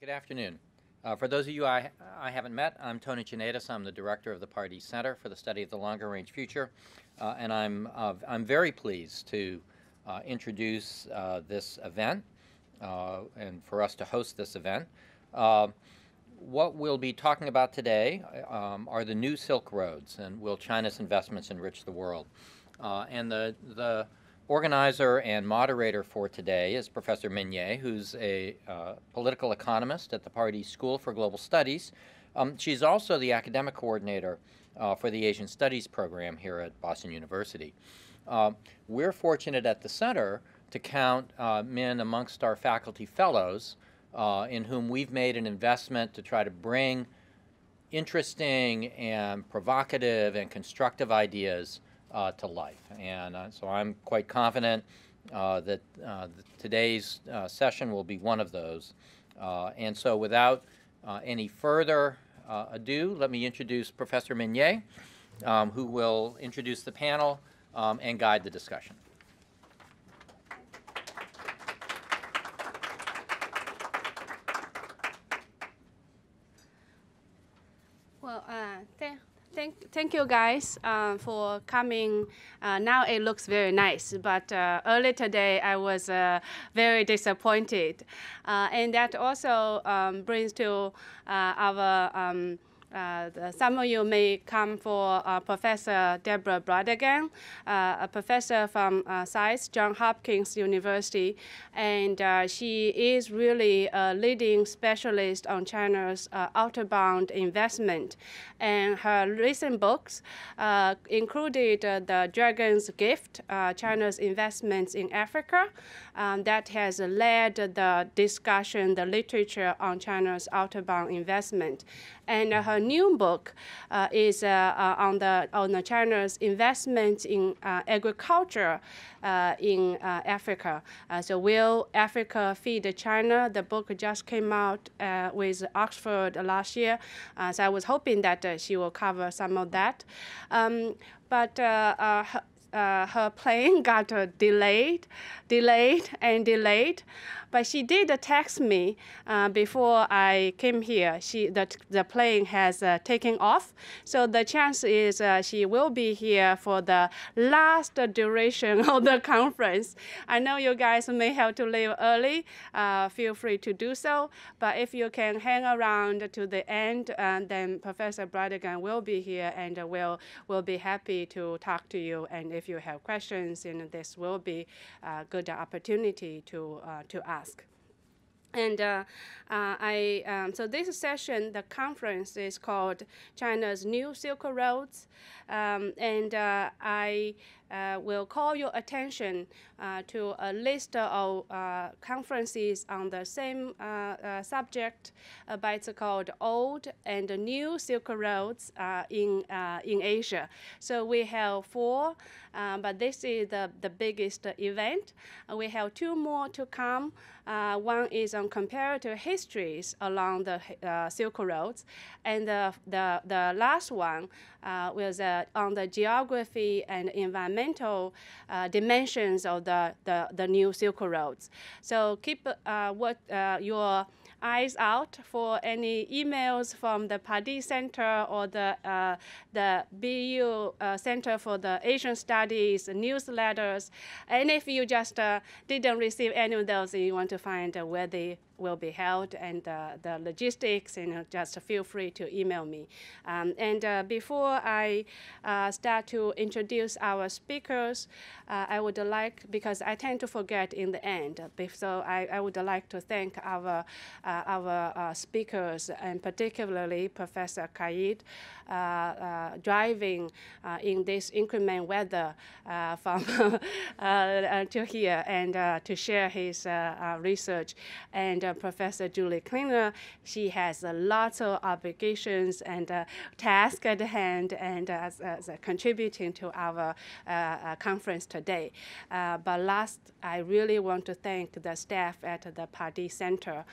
Good afternoon. Uh, for those of you I, I haven't met, I'm Tony Janetos. I'm the director of the Pardee Center for the Study of the Longer Range Future, uh, and I'm, uh, I'm very pleased to uh, introduce uh, this event uh, and for us to host this event. what we'll be talking about today um, are the new Silk Roads and will China's investments enrich the world? and the, the organizer and moderator for today is Professor Min Ye, who's a uh, political economist at the Pardee School for Global Studies. Um, she's also the academic coordinator uh, for the Asian Studies program here at Boston University. Uh, we're fortunate at the center to count uh, Min amongst our faculty fellows uh, in whom we've made an investment to try to bring interesting and provocative and constructive ideas uh, to life. And uh, so I'm quite confident uh, that uh, today's uh, session will be one of those. And so without any further ado, let me introduce Professor Min Ye, um, who will introduce the panel um, and guide the discussion. Well, uh, Thank, you guys uh, for coming. Uh, now it looks very nice, but uh, early today I was uh, very disappointed. Uh, and that also um, brings to uh, our um, uh, some of you may come for Professor Deborah Bräutigam, uh, a professor from SAIS, Johns Hopkins University, and she is really a leading specialist on China's outbound investment. And her recent books uh, included uh, The Dragon's Gift, uh, China's Investments in Africa, um, that has led the discussion, the literature on China's outbound investment. And her new book uh, is uh, uh, on the on the China's investment in agriculture in Africa. so will Africa feed China? The book just came out with Oxford last year. so I was hoping that she will cover some of that. Um, but uh, uh, her plane got uh, delayed, delayed, and delayed. But she did text me uh, before I came here. She the, the plane has uh, taken off, so the chance is uh, she will be here for the last duration of the conference. I know you guys may have to leave early. Uh, feel free to do so. But if you can hang around to the end, uh, then Professor Bräutigam will be here and will will be happy to talk to you. And if you have questions, and this will be a good opportunity to to ask. And uh, uh, I, um, so this session, the conference is called China's New Silk Roads. Um, and uh, I uh, will call your attention uh, to a list of uh, conferences on the same subject, but it's called Old and New Silk Roads in, in Asia. So we have four, but this is the, the biggest event. we have two more to come. Uh, one is on comparative histories along the uh, Silk Roads, and the, the, the last one uh, was on the geography and environmental uh, dimensions of the, the, the, new Silk Roads. So keep uh, what your eyes out for any emails from the Pardee Center or the, uh, the BU uh, Center for the Asian Studies newsletters. And if you just uh, didn't receive any of those, you want to find where they will be held and uh, the logistics, and you just feel free to email me. Um, and uh, before I uh, start to introduce our speakers, uh, I would like, because I tend to forget in the end, so I, I would like to thank our, uh, our uh, speakers, and particularly Professor Qaid, driving in this inclement weather from to here and to share his research. And uh, Professor Julie Klinger, she has uh, lots of obligations and uh, tasks at hand and uh, as, as contributing to our uh, uh, conference today. but last, I really want to thank the staff at the Pardee Center,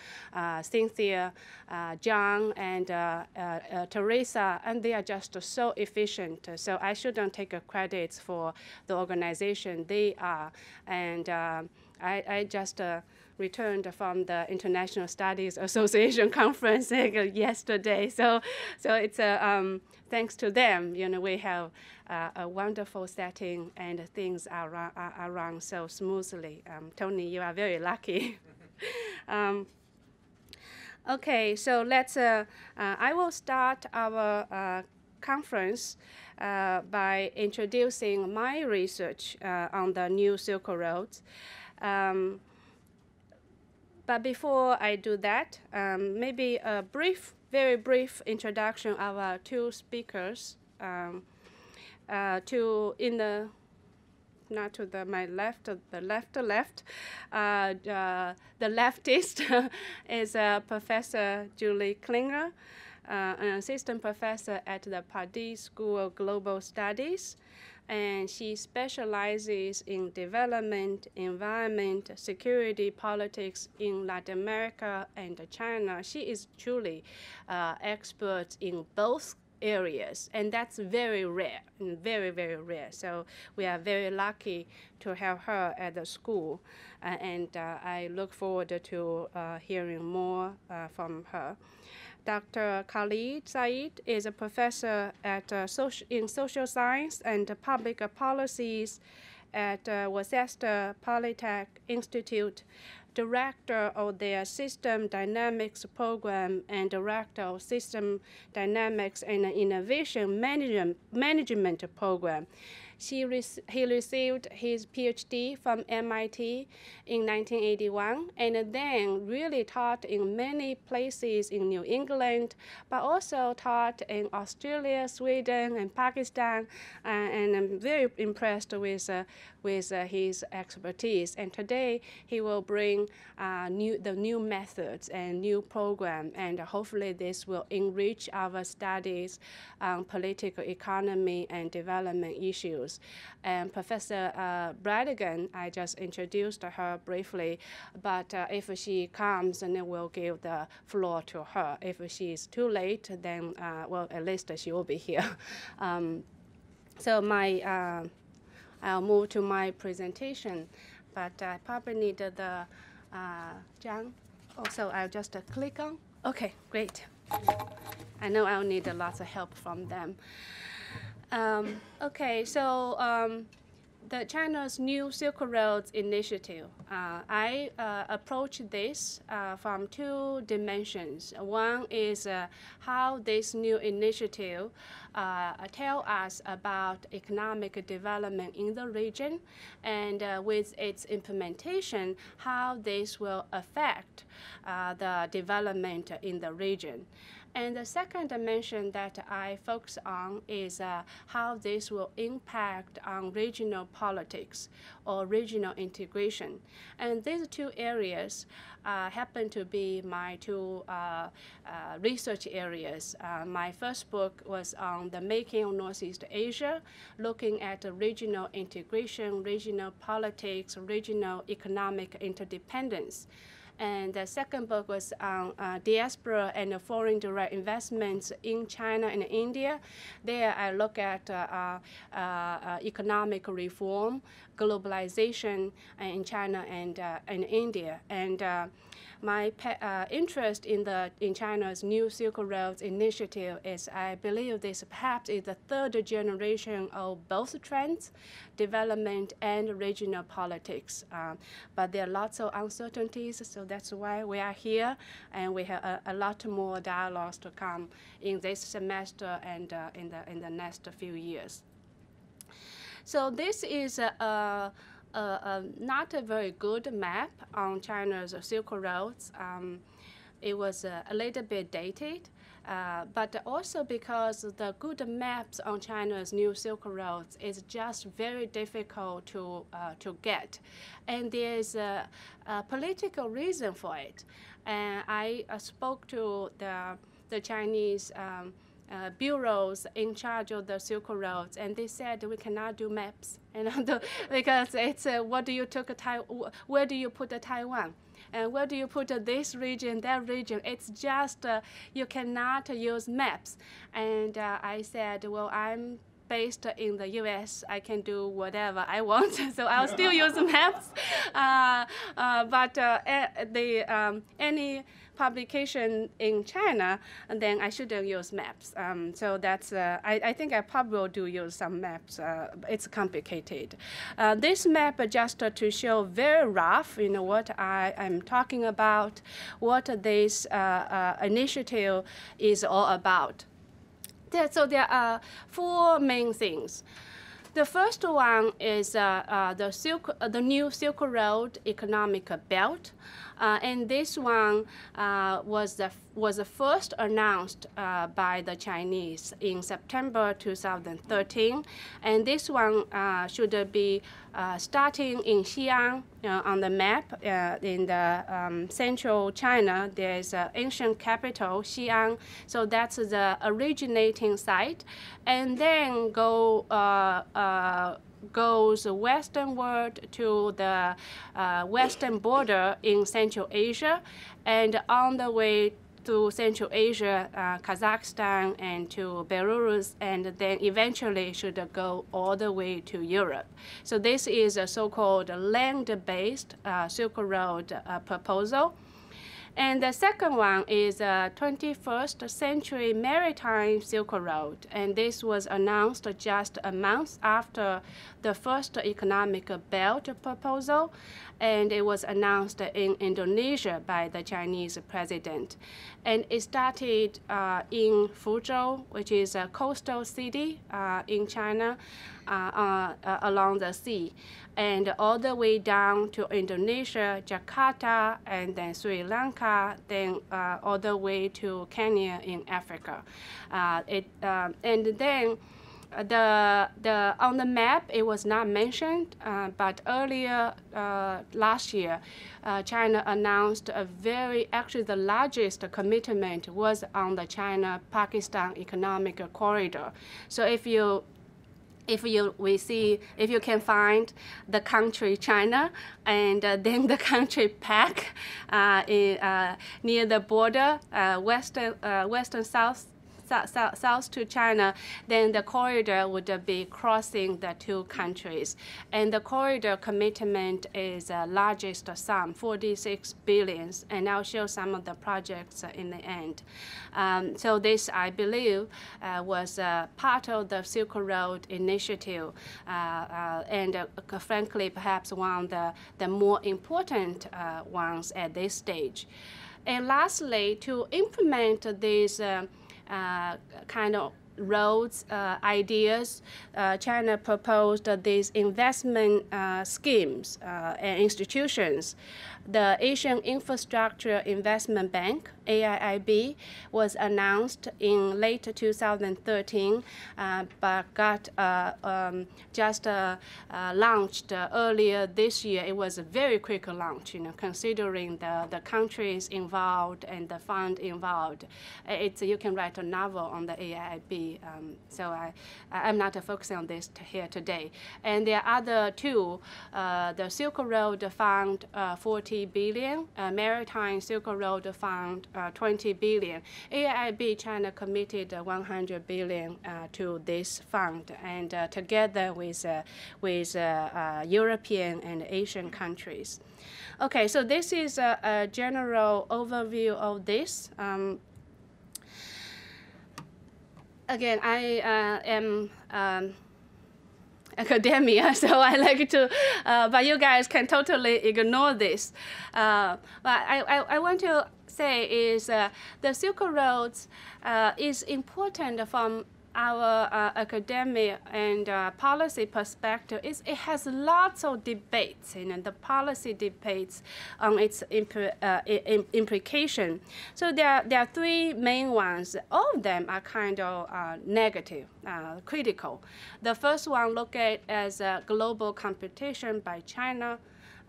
Cynthia, John, and Teresa, and they are just so efficient. So I shouldn't take credits for the organization they are. And I, I just returned from the International Studies Association conference yesterday. So, so it's a um, thanks to them. You know, we have uh, a wonderful setting and things are, run, are, run so smoothly. Um, Tony, you are very lucky. um, okay, so let's. Uh, uh, I will start our uh, conference uh, by introducing my research uh, on the new Silk Road. Um, but before I do that, um, maybe a brief, very brief introduction of our two speakers. Um, uh, to in the not to the my left, the left, left. Uh, uh, the leftist is uh, Professor Julie Klinger, uh, an assistant professor at the Pardee School of Global Studies and she specializes in development, environment, security, politics in Latin America and China. She is truly uh, expert in both areas, and that's very rare, very, very rare. So we are very lucky to have her at the school, uh, and uh, I look forward to uh, hearing more uh, from her. Dr. Khalid Saeed is a professor at, uh, social, in social science and public policies at uh, Worcester Polytech Institute, director of their System Dynamics program and director of System Dynamics and Innovation Management, Management program. She he received his PhD from MIT in 1981 and then really taught in many places in New England, but also taught in Australia, Sweden, and Pakistan. Uh, and I'm very impressed with, uh, with uh, his expertise. And today he will bring uh, new, the new methods and new program, and hopefully this will enrich our studies on political economy and development issues. And Professor uh, Bräutigam, I just introduced her briefly, but uh, if she comes, then we'll give the floor to her. If she is too late, then, uh, well, at least she will be here. Um, so my, uh, I'll move to my presentation, but I probably need the uh. Also, I'll just click on. Okay, great. I know I'll need lots of help from them. Um, okay, so um, the China's new Silk Road initiative. Uh, I uh, approach this uh, from two dimensions. One is uh, how this new initiative uh, tell us about economic development in the region, and uh, with its implementation, how this will affect the development in the region. And the second dimension that I focus on is uh, how this will impact on regional politics or regional integration. And these two areas uh, happen to be my two uh, uh research areas. Uh, my first book was on the making of Northeast Asia, looking at regional integration, regional politics, regional economic interdependence. And the second book was on uh, diaspora and foreign direct investments in China and India. There I look at uh, uh, uh economic reform, globalization in China and, and India. And my uh, interest in the in China's new Silk Road initiative is I believe this perhaps is the third generation of both trends, development and regional politics. Um, but there are lots of uncertainties, so that's why we are here, and we have a, a lot more dialogues to come in this semester and uh, in the in the next few years. So this is a, a a, not a very good map on China's Silk Roads. Um, it was a, a, little bit dated, uh, but also because the good maps on China's new Silk Roads is just very difficult to, uh, to get. And there's a, a, political reason for it. And I uh, spoke to the, the Chinese um, uh, bureaus in charge of the Silk Roads, and they said we cannot do maps, you know, because it's uh, what do you took where do you put Taiwan, and where do you put this region, that region? It's just uh, you cannot use maps. And uh, I said, well, I'm based in the U.S., I can do whatever I want. so I'll still use maps. Uh, uh, but the um, any publication in China, and then I shouldn't use maps. Um, so that's uh, I, I, think I probably will do use some maps. Uh, it's complicated. Uh, this map just to show very rough, you know, what I am talking about, what this uh, uh, initiative is all about. There, so there are four main things. The first one is uh, uh, the, Silk, uh, the new Silk Road economic belt. Uh, and this one uh, was the was the first announced uh, by the Chinese in September 2013, and this one uh, should be uh, starting in Xi'an uh, on the map in the um, central China. There's an ancient capital Xi'an, so that's the originating site, and then go goes westernward to the uh, western border in Central Asia, and on the way to Central Asia, uh, Kazakhstan, and to Belarus, and then eventually should go all the way to Europe. So this is a so-called land-based uh, Silk Road uh, proposal. And the second one is a 21st century maritime Silk Road. And this was announced just a month after the first economic belt proposal. And it was announced in Indonesia by the Chinese president. And it started uh, in Fuzhou, which is a coastal city uh, in China. Uh, uh, along the sea, and all the way down to Indonesia, Jakarta, and then Sri Lanka, then uh, all the way to Kenya in Africa. it, and then the the on the map it was not mentioned, uh, but earlier uh, last year, uh, China announced a very actually the largest commitment was on the China-Pakistan economic corridor. So if you if you we see if you can find the country China and uh, then the country Pak uh, in, uh, near the border uh, western uh, western south south, to China, then the corridor would be crossing the two countries. And the corridor commitment is the largest sum, 46 billions, and I'll show some of the projects in the end. Um, so this, I believe, uh, was uh, part of the Silk Road initiative, uh, uh and uh, frankly, perhaps one of the, the more important uh, ones at this stage. And lastly, to implement these uh, kind of roads uh, ideas, uh, China proposed these investment uh, schemes uh, and institutions the Asian Infrastructure Investment Bank, AIIB, was announced in late 2013, uh, but got uh, um, just uh, uh launched uh, earlier this year. It was a very quick launch, you know, considering the, the countries involved and the fund involved. It's, you can write a novel on the AIIB, um, so I, I'm not focusing on this here today. And there are other two, uh, the Silk Road Fund 40 20 billion. Uh, Maritime Silk Road Fund, uh, 20 billion. AIB China committed 100 billion uh, to this fund, and uh, together with uh, with European and Asian countries. Okay, so this is a, a general overview of this. Um, again, I am. Um, academia, so I like to, uh, but you guys can totally ignore this. Uh, but I, I, I, want to say is uh, the Silk Road uh, is important from our uh, academic and uh, policy perspective, is it has lots of debates, you know, the policy debates on its impl uh, implication. So there, there are three main ones. All of them are kind of uh, negative, uh, critical. The first one look at as a global competition by China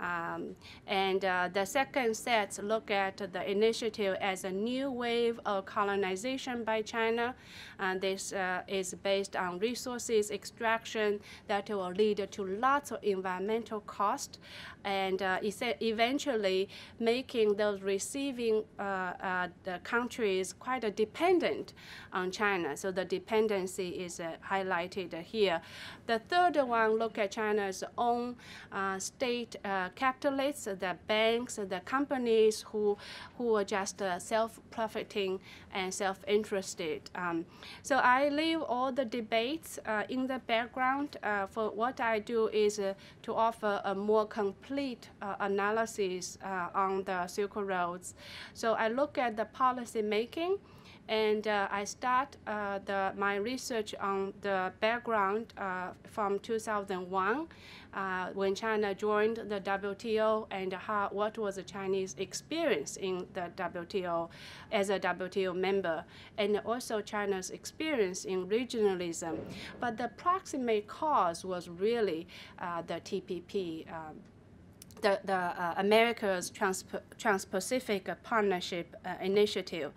Um, and uh, the second set look at the initiative as a new wave of colonization by China. And this uh, is based on resources extraction that will lead to lots of environmental cost and uh, eventually making those receiving uh, uh, the countries quite dependent on China. So the dependency is uh, highlighted here. The third one look at China's own uh, state capitalists, the banks, the companies who who are just self-profiting and self-interested. Um, so I leave all the debates in the background. for what I do is to offer a more complete complete uh, analysis uh, on the Silk Roads. So I look at the policy making and uh, I start uh, the, my research on the background uh, from 2001 uh, when China joined the WTO and how, what was the Chinese experience in the WTO as a WTO member and also China's experience in regionalism. But the proximate cause was really the TPP. The, the uh, America's Trans, Trans-Pacific Partnership uh, Initiative.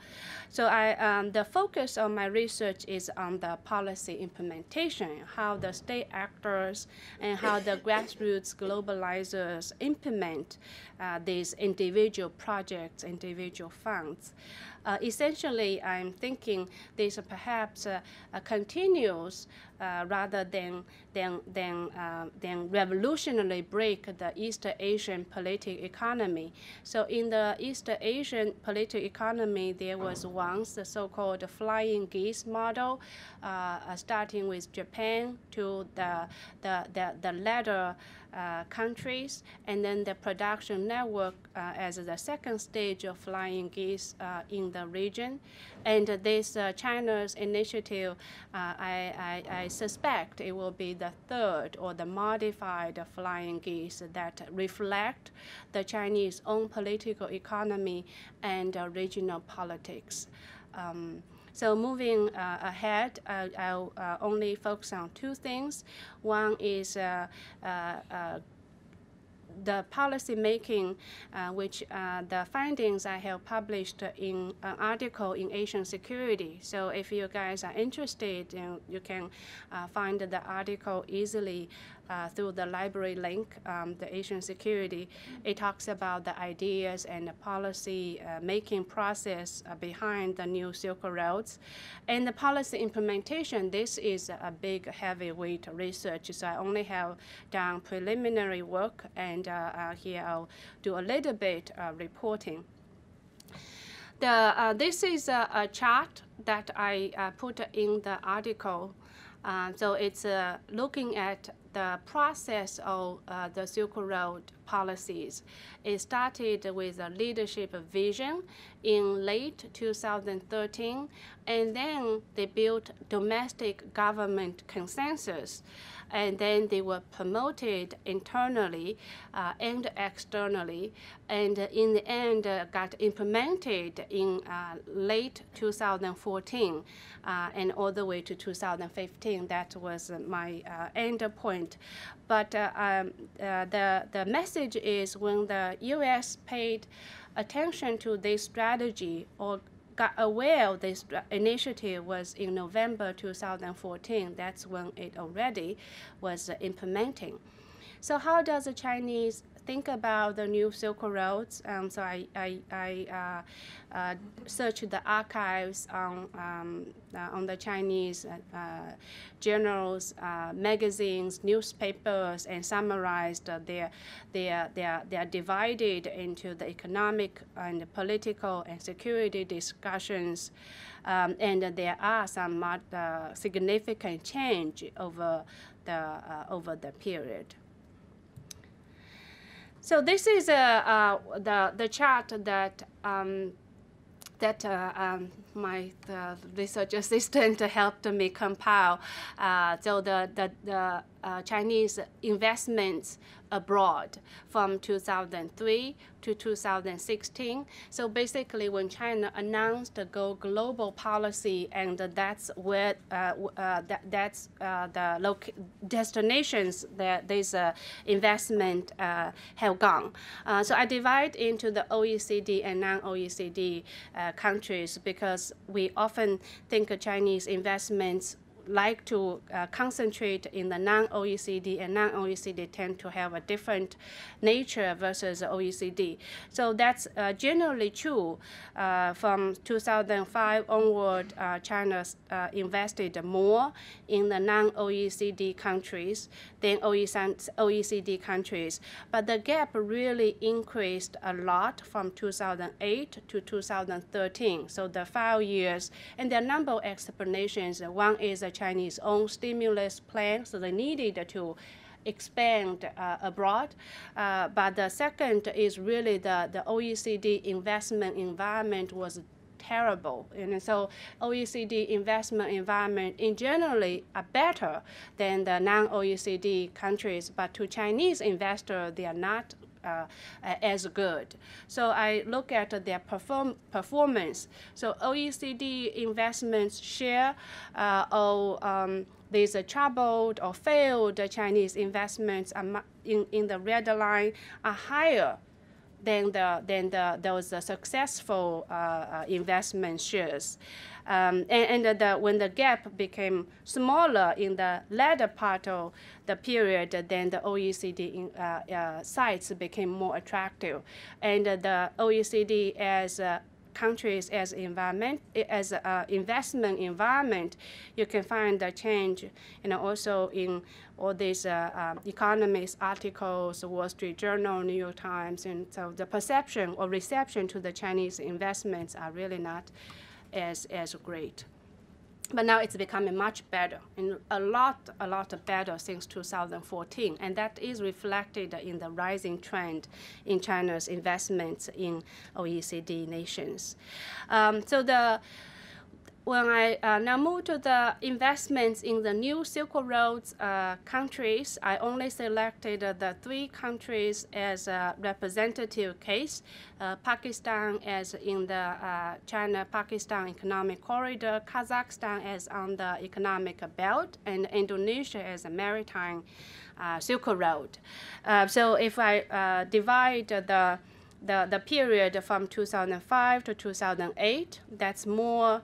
So I, um, the focus of my research is on the policy implementation, how the state actors and how the grassroots globalizers implement uh, these individual projects, individual funds. Uh, essentially, I'm thinking this perhaps uh, continues uh, rather than than than uh, than revolutionarily break the East Asian political economy. So in the East Asian political economy, there was once the so-called flying geese model, uh, starting with Japan to the the the, the latter uh, countries, and then the production network uh, as the second stage of flying geese uh, in the region. And this China's initiative, I, I, I suspect it will be the third or the modified flying geese that reflect the Chinese own political economy and regional politics. Um, so moving uh, ahead, uh, I'll uh, only focus on two things. One is uh, uh, uh, the policy making, uh, which uh, the findings I have published in an article in Asian Security. So if you guys are interested, you, you can uh, find the article easily uh, through the library link, um, the Asian Security. It talks about the ideas and the policy uh, making process uh, behind the new Silk Roads. And the policy implementation, this is a big heavyweight research. So I only have done preliminary work, and uh, uh, here I'll do a little bit reporting. The, this is a, a, chart that I put in the article. so it's looking at the process of uh, the Silk Road policies. It started with a leadership vision in late 2013, and then they built domestic government consensus and then they were promoted internally uh, and externally, and in the end uh, got implemented in uh, late 2014 uh, and all the way to 2015. That was my uh, end point. But um, the, the message is when the U.S. paid attention to this strategy or got aware of this initiative was in November 2014. That's when it already was implementing. So how does the Chinese think about the new Silk Roads. Um, so I, I, I uh, uh, searched the archives on, um, uh, on the Chinese uh, journals, uh, magazines, newspapers, and summarized their, their, their, their divided into the economic and political and security discussions. Um, and there are some significant change over the, over the period. So this is uh, uh, the, the chart that, um, that uh, um, my the research assistant helped me compile. Uh, so the, the, the uh, Chinese investments abroad from 2003 to 2016. So basically, when China announced the Go Global policy, and that's where uh, uh, that, that's uh, the destinations that this uh, investment uh, have gone. Uh, so I divide into the OECD and non-OECD countries because we often think of Chinese investments like to uh, concentrate in the non-OECD, and non-OECD tend to have a different nature versus OECD. So that's uh, generally true. Uh, from 2005 onward, uh, China uh, invested more in the non-OECD countries than OECD countries, but the gap really increased a lot from 2008 to 2013. So the five years, and there are a number of explanations. One is a Chinese own stimulus plan, so they needed to expand uh, abroad. Uh, but the second is really the, the OECD investment environment was terrible. And so OECD investment environment in generally are better than the non-OECD countries, but to Chinese investors, they are not uh, as good. So I look at their perform performance. So OECD investments share uh, of um, these troubled or failed Chinese investments in, in the red line are higher than the than the those successful uh, uh, investment shares. Um, and, and the, when the gap became smaller in the latter part of the period, then the OECD in, uh, uh, sites became more attractive. And the OECD as countries as environment as uh, investment environment, you can find the change, know, also in all these uh, uh, economics articles, Wall Street Journal, New York Times, and so the perception or reception to the Chinese investments are really not as as great. But now it's becoming much better, and a lot, a lot better since 2014, and that is reflected in the rising trend in China's investments in OECD nations. Um, so the when I uh, now move to the investments in the new Silk Road uh, countries, I only selected uh, the three countries as a representative case. Uh, Pakistan as in the uh, China-Pakistan economic corridor, Kazakhstan as on the economic belt, and Indonesia as a maritime uh, Silk Road. so if I divide the, the, the period from 2005 to 2008, that's more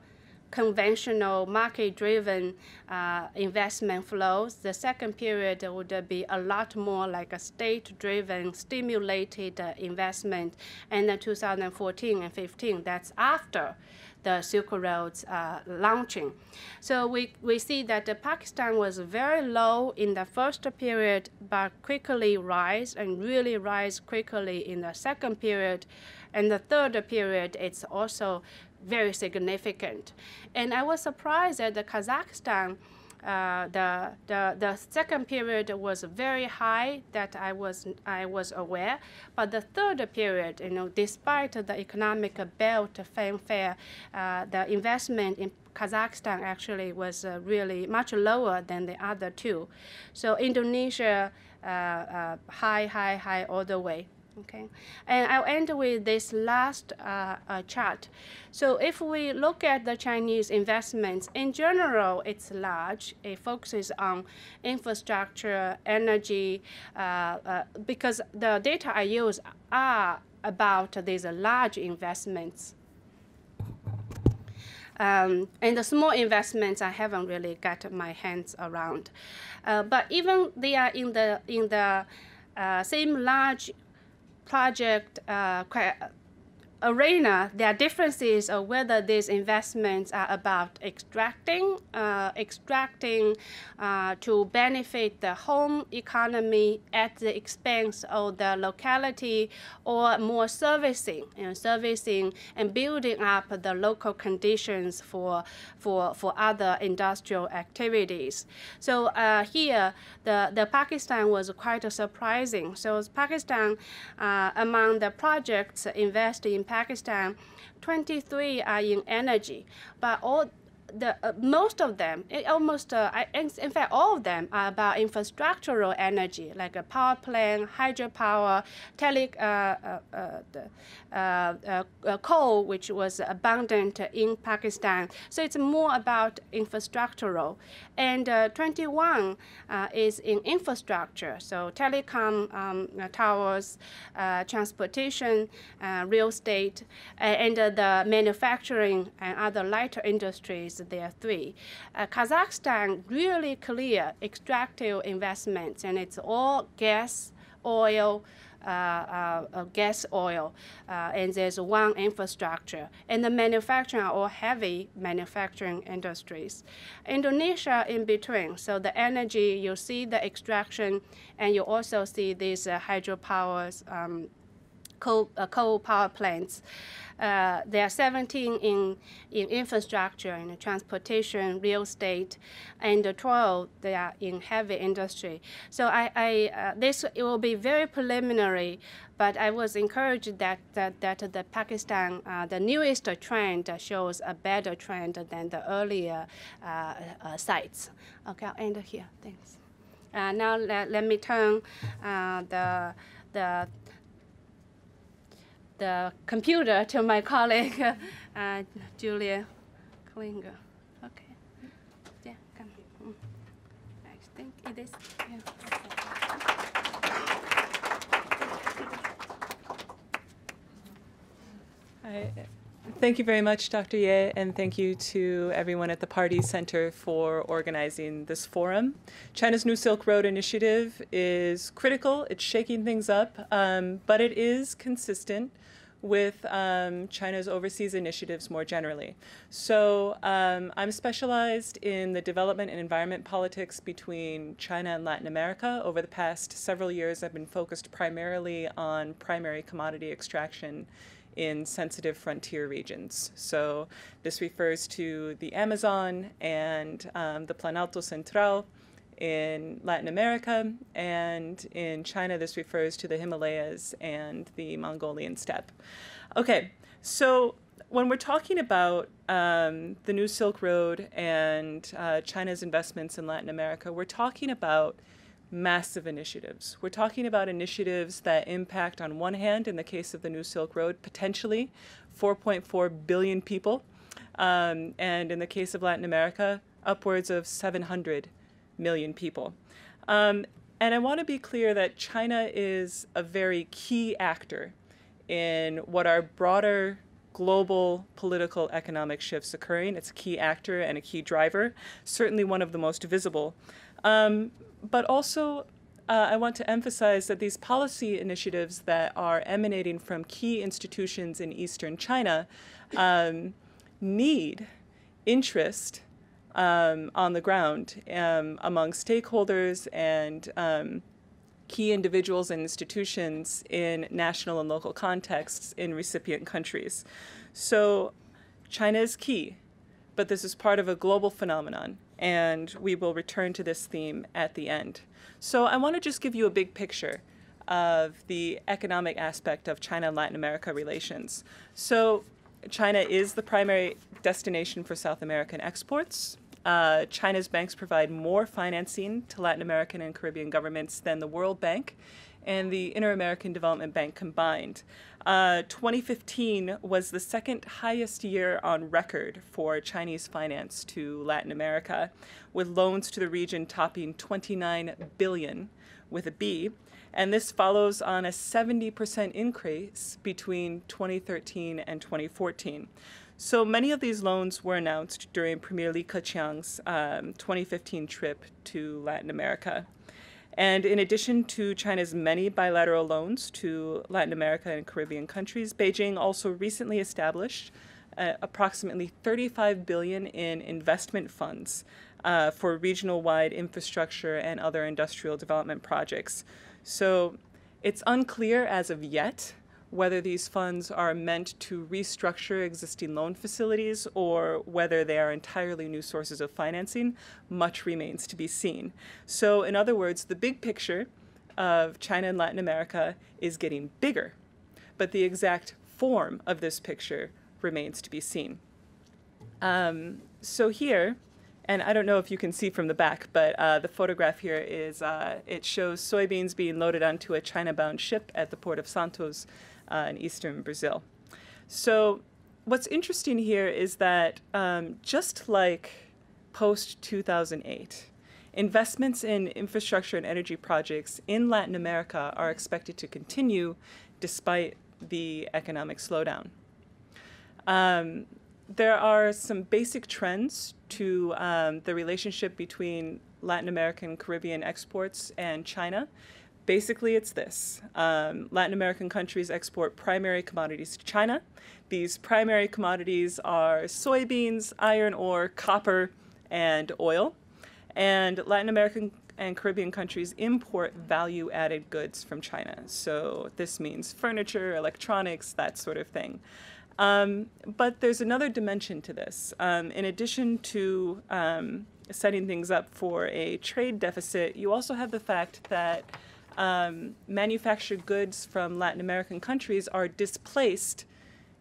conventional market-driven uh, investment flows. The second period would be a lot more like a state-driven, stimulated uh, investment. And then 2014 and 15, that's after the Silk Road's uh, launching. So we, we see that the Pakistan was very low in the first period, but quickly rise and really rise quickly in the second period. And the third period, it's also very significant. And I was surprised that the Kazakhstan, uh, the, the, the second period was very high that I was, I was aware. But the third period, you know, despite the economic belt fanfare, uh, the investment in Kazakhstan actually was uh, really much lower than the other two. So Indonesia, uh, uh, high, high, high all the way. Okay, and I'll end with this last uh, uh, chart. So if we look at the Chinese investments, in general, it's large. It focuses on infrastructure, energy, uh, uh because the data I use are about these large investments. Um, and the small investments I haven't really got my hands around, uh, but even they are in the in the uh, same large project uh, arena, there are differences of whether these investments are about extracting, uh, extracting uh, to benefit the home economy at the expense of the locality, or more servicing, know, servicing and building up the local conditions for for for other industrial activities. So uh, here, the the Pakistan was quite surprising. So Pakistan, uh, among the projects invested in Pakistan, 23 are in energy, but all the uh, most of them, it almost, uh, in, fact, all of them are about infrastructural energy, like a power plant, hydropower, tele, uh, uh, uh, the, coal, which was abundant in Pakistan. So it's more about infrastructural. And 21 is in infrastructure, so telecom um, towers, transportation, real estate, and the manufacturing and other lighter industries, there are three. Uh, Kazakhstan really clear extractive investments, and it's all gas, oil, uh, uh, uh, gas oil, uh, and there's one infrastructure. And the manufacturing all heavy manufacturing industries. Indonesia in between, so the energy, you see the extraction, and you also see these uh, hydropowers, um, coal, uh, coal power plants. Uh, there are 17 in, in infrastructure, in transportation, real estate, and 12 they are in heavy industry. So I, I uh, this it will be very preliminary, but I was encouraged that that, that the Pakistan, uh, the newest trend shows a better trend than the earlier uh, uh, sites. Okay, I'll end here. Thanks. now let, let me turn the the the computer to my colleague, uh, Julia Klinger. Okay. Yeah, come. Mm. I think it is. Yeah. I, thank you very much, Dr. Ye, and thank you to everyone at the Pardee Center for organizing this forum. China's New Silk Road Initiative is critical. It's shaking things up, um, but it is consistent with um, China's overseas initiatives more generally. So um, I'm specialized in the development and environment politics between China and Latin America. Over the past several years, I've been focused primarily on primary commodity extraction in sensitive frontier regions. So this refers to the Amazon and um, the Planalto Central, in Latin America, and in China, this refers to the Himalayas and the Mongolian steppe. Okay, so when we're talking about um, the New Silk Road and uh, China's investments in Latin America, we're talking about massive initiatives. We're talking about initiatives that impact, on one hand, in the case of the New Silk Road, potentially 4.4 billion people, um, and in the case of Latin America, upwards of 700 million people. Um, and I want to be clear that China is a very key actor in what are broader global political economic shifts occurring. It's a key actor and a key driver, certainly one of the most visible. Um, but also, uh, I want to emphasize that these policy initiatives that are emanating from key institutions in eastern China um, need interest um, on the ground um, among stakeholders and um, key individuals and institutions in national and local contexts in recipient countries. So China is key, but this is part of a global phenomenon, and we will return to this theme at the end. So I want to just give you a big picture of the economic aspect of China and Latin America relations. So China is the primary destination for South American exports. Uh, China's banks provide more financing to Latin American and Caribbean governments than the World Bank and the Inter American Development Bank combined. Uh, 2015 was the second highest year on record for Chinese finance to Latin America, with loans to the region topping 29 billion with a B. And this follows on a 70% increase between 2013 and 2014. So many of these loans were announced during Premier Li Keqiang's um, 2015 trip to Latin America. And in addition to China's many bilateral loans to Latin America and Caribbean countries, Beijing also recently established uh, approximately 35 billion in investment funds uh, for regional-wide infrastructure and other industrial development projects. So it's unclear as of yet whether these funds are meant to restructure existing loan facilities or whether they are entirely new sources of financing, much remains to be seen. So, in other words, the big picture of China and Latin America is getting bigger, but the exact form of this picture remains to be seen. Um, so here, and I don't know if you can see from the back, but uh, the photograph here is uh, it shows soybeans being loaded onto a China-bound ship at the port of Santos uh, in eastern Brazil. So what's interesting here is that um, just like post 2008, investments in infrastructure and energy projects in Latin America are expected to continue despite the economic slowdown. Um, there are some basic trends to um, the relationship between Latin American Caribbean exports and China. Basically, it's this um, Latin American countries export primary commodities to China. These primary commodities are soybeans, iron ore, copper, and oil. And Latin American and Caribbean countries import value added goods from China. So this means furniture, electronics, that sort of thing. Um, but there's another dimension to this. Um, in addition to um, setting things up for a trade deficit, you also have the fact that um, manufactured goods from Latin American countries are displaced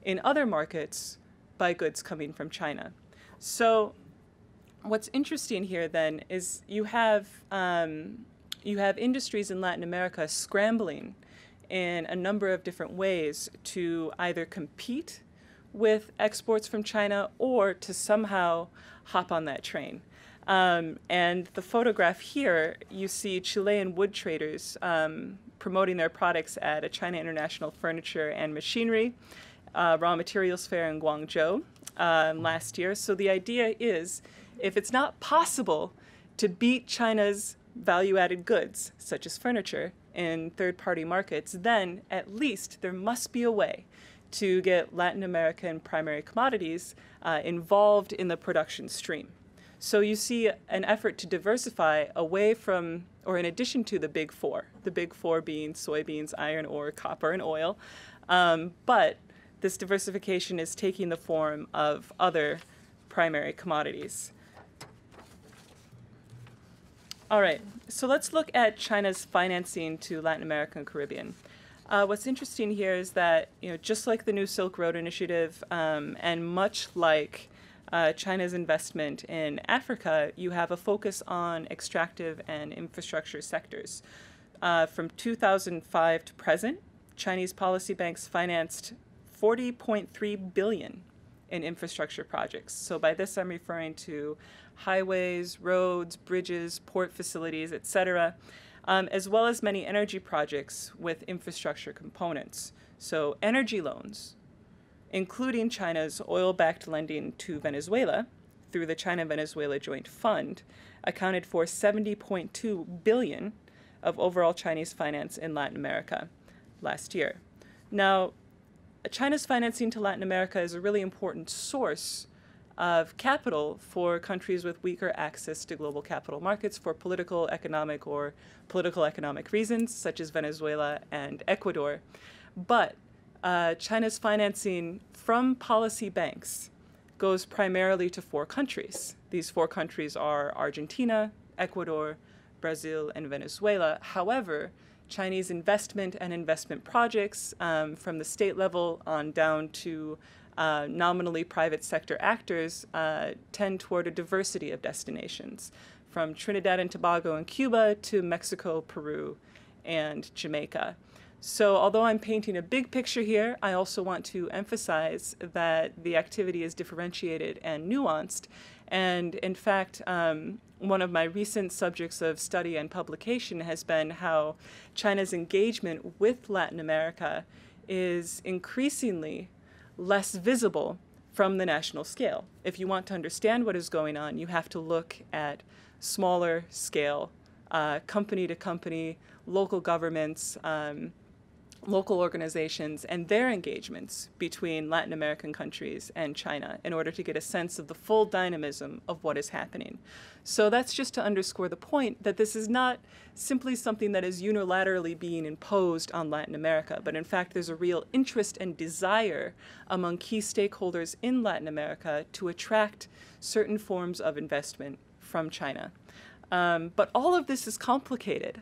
in other markets by goods coming from China. So what's interesting here then is you have um, you have industries in Latin America scrambling in a number of different ways to either compete with exports from China or to somehow hop on that train. Um, and the photograph here, you see Chilean wood traders um, promoting their products at a China International Furniture and Machinery uh, Raw Materials Fair in Guangzhou um, last year. So the idea is if it's not possible to beat China's value added goods, such as furniture, in third party markets, then at least there must be a way to get Latin American primary commodities uh, involved in the production stream. So you see an effort to diversify away from, or in addition to the big four, the big four being soybeans, iron ore, copper, and oil. Um, but this diversification is taking the form of other primary commodities. All right, so let's look at China's financing to Latin America and Caribbean. Uh, what's interesting here is that, you know, just like the New Silk Road Initiative um, and much like uh, China's investment in Africa, you have a focus on extractive and infrastructure sectors. Uh, from 2005 to present, Chinese policy banks financed 40.3 billion in infrastructure projects. So by this, I'm referring to highways, roads, bridges, port facilities, etc., um, as well as many energy projects with infrastructure components. So energy loans, including China's oil-backed lending to Venezuela through the China-Venezuela Joint Fund, accounted for 70.2 billion of overall Chinese finance in Latin America last year. Now, China's financing to Latin America is a really important source of capital for countries with weaker access to global capital markets for political, economic, or political economic reasons, such as Venezuela and Ecuador. But uh, China's financing from policy banks goes primarily to four countries. These four countries are Argentina, Ecuador, Brazil, and Venezuela. However, Chinese investment and investment projects um, from the state level on down to uh, nominally private sector actors uh, tend toward a diversity of destinations, from Trinidad and Tobago and Cuba to Mexico, Peru, and Jamaica. So although I'm painting a big picture here, I also want to emphasize that the activity is differentiated and nuanced. And in fact, um, one of my recent subjects of study and publication has been how China's engagement with Latin America is increasingly less visible from the national scale. If you want to understand what is going on, you have to look at smaller scale, uh, company to company, local governments, um, local organizations and their engagements between Latin American countries and China in order to get a sense of the full dynamism of what is happening. So that's just to underscore the point that this is not simply something that is unilaterally being imposed on Latin America, but in fact there's a real interest and desire among key stakeholders in Latin America to attract certain forms of investment from China. Um, but all of this is complicated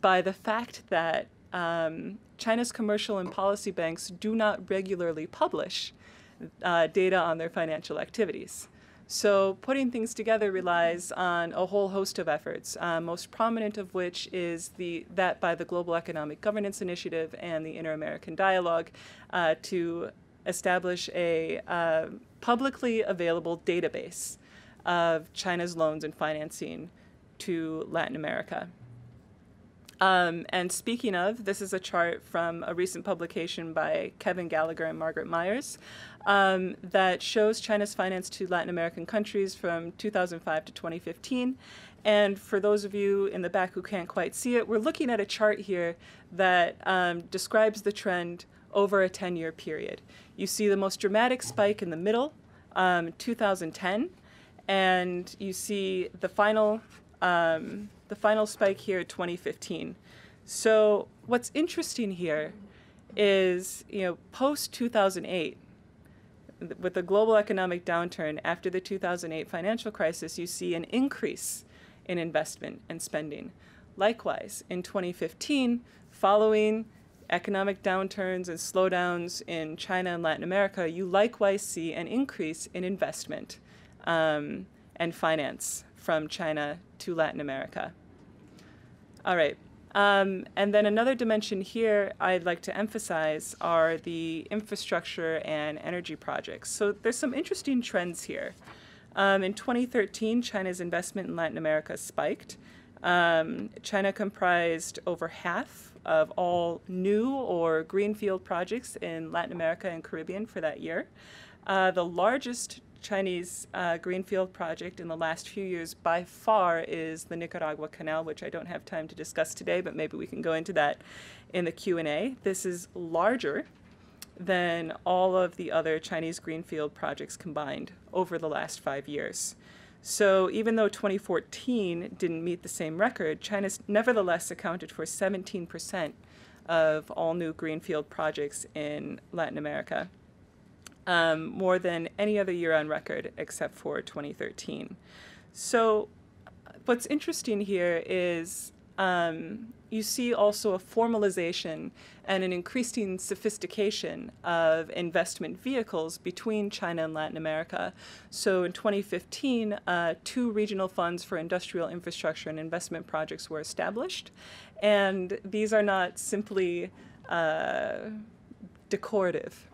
by the fact that um, China's commercial and policy banks do not regularly publish uh, data on their financial activities. So putting things together relies on a whole host of efforts, uh, most prominent of which is the that by the Global Economic Governance Initiative and the Inter-American Dialogue uh, to establish a uh, publicly available database of China's loans and financing to Latin America. Um, and speaking of, this is a chart from a recent publication by Kevin Gallagher and Margaret Myers um, that shows China's finance to Latin American countries from 2005 to 2015. And for those of you in the back who can't quite see it, we're looking at a chart here that um, describes the trend over a 10 year period. You see the most dramatic spike in the middle, um, 2010, and you see the final um, the final spike here, 2015. So what's interesting here is, you know, post 2008, with the global economic downturn after the 2008 financial crisis, you see an increase in investment and spending. Likewise, in 2015, following economic downturns and slowdowns in China and Latin America, you likewise see an increase in investment um, and finance from China to Latin America. All right. Um, and then another dimension here I'd like to emphasize are the infrastructure and energy projects. So there's some interesting trends here. Um, in 2013, China's investment in Latin America spiked. Um, China comprised over half of all new or greenfield projects in Latin America and Caribbean for that year. Uh, the largest Chinese uh, greenfield project in the last few years by far is the Nicaragua Canal, which I don't have time to discuss today, but maybe we can go into that in the Q&A. This is larger than all of the other Chinese greenfield projects combined over the last five years. So even though 2014 didn't meet the same record, China's nevertheless accounted for 17% of all new greenfield projects in Latin America um, more than any other year on record except for 2013. So, what's interesting here is um, you see also a formalization and an increasing sophistication of investment vehicles between China and Latin America. So in 2015, uh, two regional funds for industrial infrastructure and investment projects were established. And these are not simply uh, decorative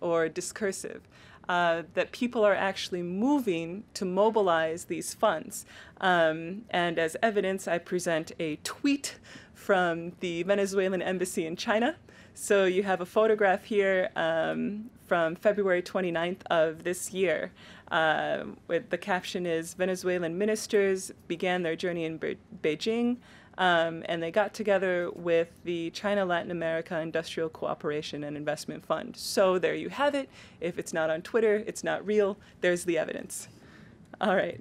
or discursive. Uh, that people are actually moving to mobilize these funds. Um, and as evidence, I present a tweet from the Venezuelan embassy in China. So you have a photograph here um, from February 29th of this year. Uh, with the caption is Venezuelan ministers began their journey in Be- Beijing um, and they got together with the China Latin America Industrial Cooperation and Investment Fund. So there you have it. If it's not on Twitter, it's not real. There's the evidence. All right.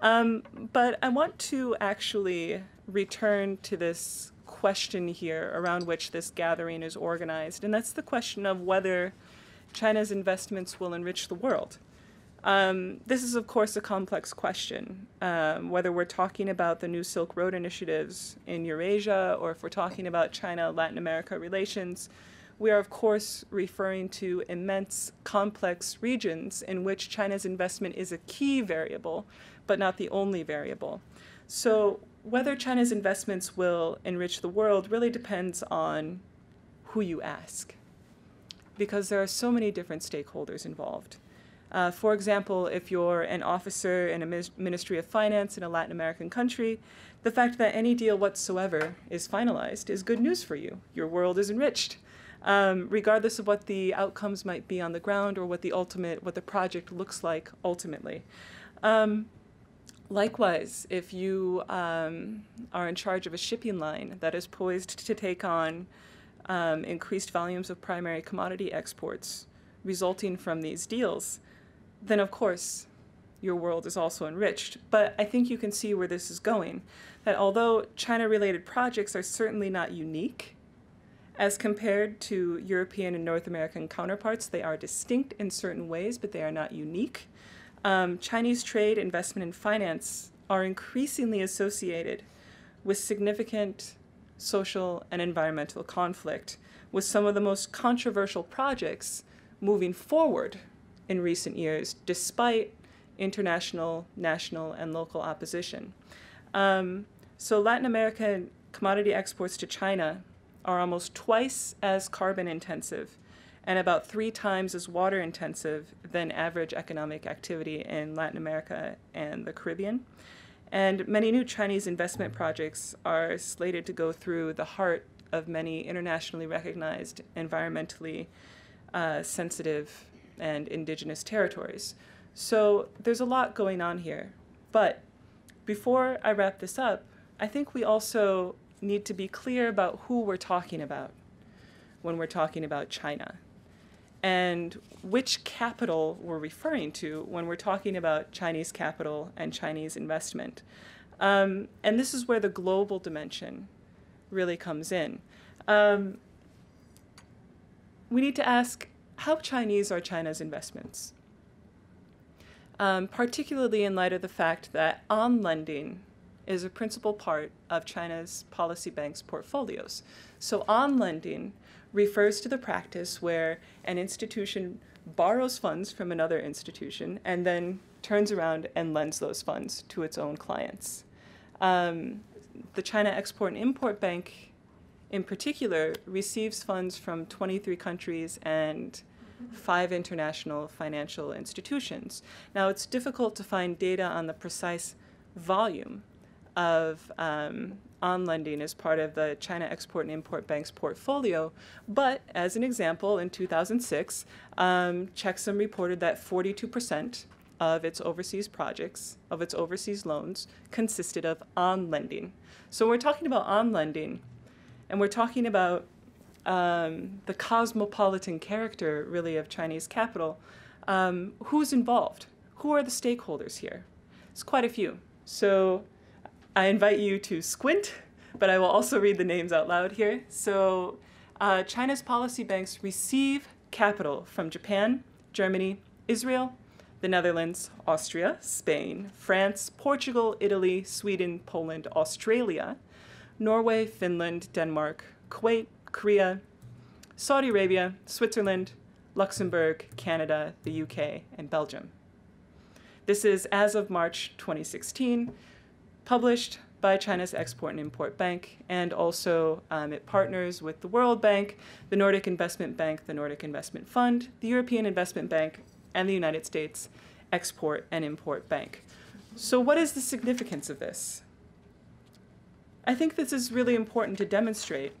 Um, but I want to actually return to this question here around which this gathering is organized, and that's the question of whether China's investments will enrich the world. Um, this is, of course, a complex question. Um, whether we're talking about the New Silk Road initiatives in Eurasia or if we're talking about China Latin America relations, we are, of course, referring to immense, complex regions in which China's investment is a key variable, but not the only variable. So, whether China's investments will enrich the world really depends on who you ask, because there are so many different stakeholders involved. Uh, for example, if you're an officer in a Ministry of Finance in a Latin American country, the fact that any deal whatsoever is finalized is good news for you. Your world is enriched. Um, regardless of what the outcomes might be on the ground or what the ultimate, what the project looks like ultimately. Um, likewise, if you um, are in charge of a shipping line that is poised to take on um, increased volumes of primary commodity exports resulting from these deals, then of course your world is also enriched. But I think you can see where this is going. That although China related projects are certainly not unique as compared to European and North American counterparts, they are distinct in certain ways, but they are not unique. Um, Chinese trade, investment, and finance are increasingly associated with significant social and environmental conflict, with some of the most controversial projects moving forward in recent years, despite international, national, and local opposition. Um, so Latin American commodity exports to China are almost twice as carbon intensive and about three times as water intensive than average economic activity in Latin America and the Caribbean. And many new Chinese investment projects are slated to go through the heart of many internationally recognized environmentally uh, sensitive and indigenous territories. So there's a lot going on here. But before I wrap this up, I think we also need to be clear about who we're talking about when we're talking about China and which capital we're referring to when we're talking about Chinese capital and Chinese investment. Um, and this is where the global dimension really comes in. Um, we need to ask how Chinese are China's investments? Um, particularly in light of the fact that on lending is a principal part of China's policy banks' portfolios. So, on lending refers to the practice where an institution borrows funds from another institution and then turns around and lends those funds to its own clients. Um, the China Export and Import Bank, in particular, receives funds from 23 countries and five international financial institutions. Now, it's difficult to find data on the precise volume of um, on lending as part of the China Export and Import Bank's portfolio. But as an example, in 2006, um, Chexim reported that 42% of its overseas projects, of its overseas loans, consisted of on lending. So we're talking about on lending, and we're talking about um, the cosmopolitan character, really, of Chinese capital. Um, who's involved? Who are the stakeholders here? It's quite a few. So I invite you to squint, but I will also read the names out loud here. So, uh, China's policy banks receive capital from Japan, Germany, Israel, the Netherlands, Austria, Spain, France, Portugal, Italy, Sweden, Poland, Australia, Norway, Finland, Denmark, Kuwait, Korea, Saudi Arabia, Switzerland, Luxembourg, Canada, the UK, and Belgium. This is as of March 2016 published by China's Export and Import Bank, and also um, it partners with the World Bank, the Nordic Investment Bank, the Nordic Investment Fund, the European Investment Bank, and the United States Export and Import Bank. So, what is the significance of this? I think this is really important to demonstrate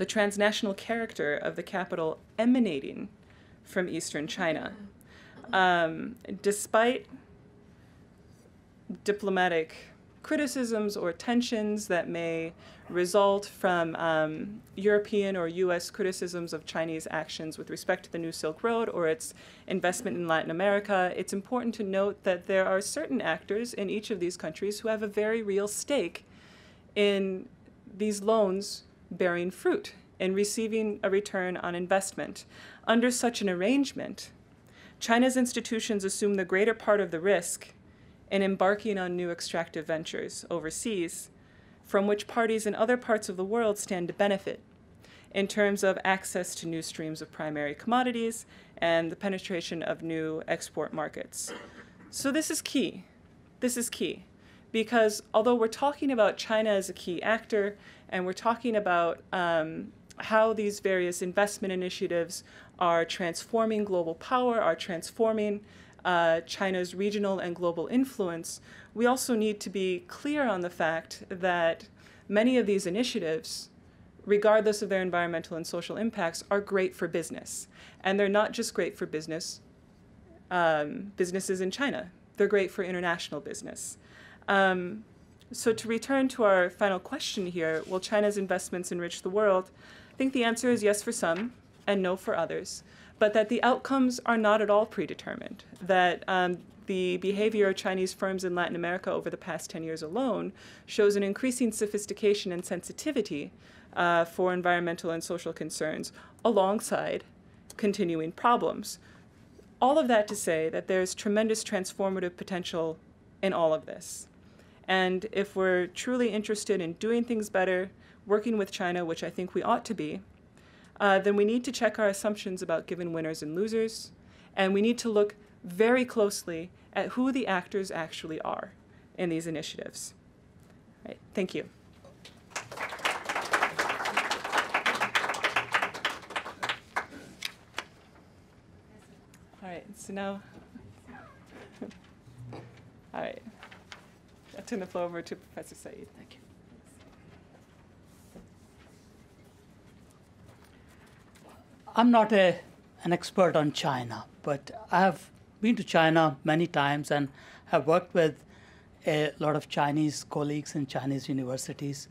the transnational character of the capital emanating from eastern China. Um, despite diplomatic criticisms or tensions that may result from um, European or US criticisms of Chinese actions with respect to the New Silk Road or its investment in Latin America, it's important to note that there are certain actors in each of these countries who have a very real stake in these loans bearing fruit and receiving a return on investment. Under such an arrangement, China's institutions assume the greater part of the risk in embarking on new extractive ventures overseas, from which parties in other parts of the world stand to benefit in terms of access to new streams of primary commodities and the penetration of new export markets. So, this is key. This is key because although we're talking about China as a key actor and we're talking about um, how these various investment initiatives are transforming global power, are transforming uh, China's regional and global influence, we also need to be clear on the fact that many of these initiatives, regardless of their environmental and social impacts, are great for business. And they're not just great for business, um, businesses in China, they're great for international business. Um, so, to return to our final question here will China's investments enrich the world? I think the answer is yes for some and no for others but that the outcomes are not at all predetermined, that um, the behavior of Chinese firms in Latin America over the past 10 years alone shows an increasing sophistication and sensitivity uh, for environmental and social concerns alongside continuing problems. All of that to say that there's tremendous transformative potential in all of this. And if we're truly interested in doing things better, working with China, which I think we ought to be, uh, then we need to check our assumptions about given winners and losers, and we need to look very closely at who the actors actually are in these initiatives. Right, thank you. All right, so now, all right, I'll turn the floor over to Professor Saeed. Thank you. I'm not a, an expert on China, but I have been to China many times and have worked with a lot of Chinese colleagues in Chinese universities.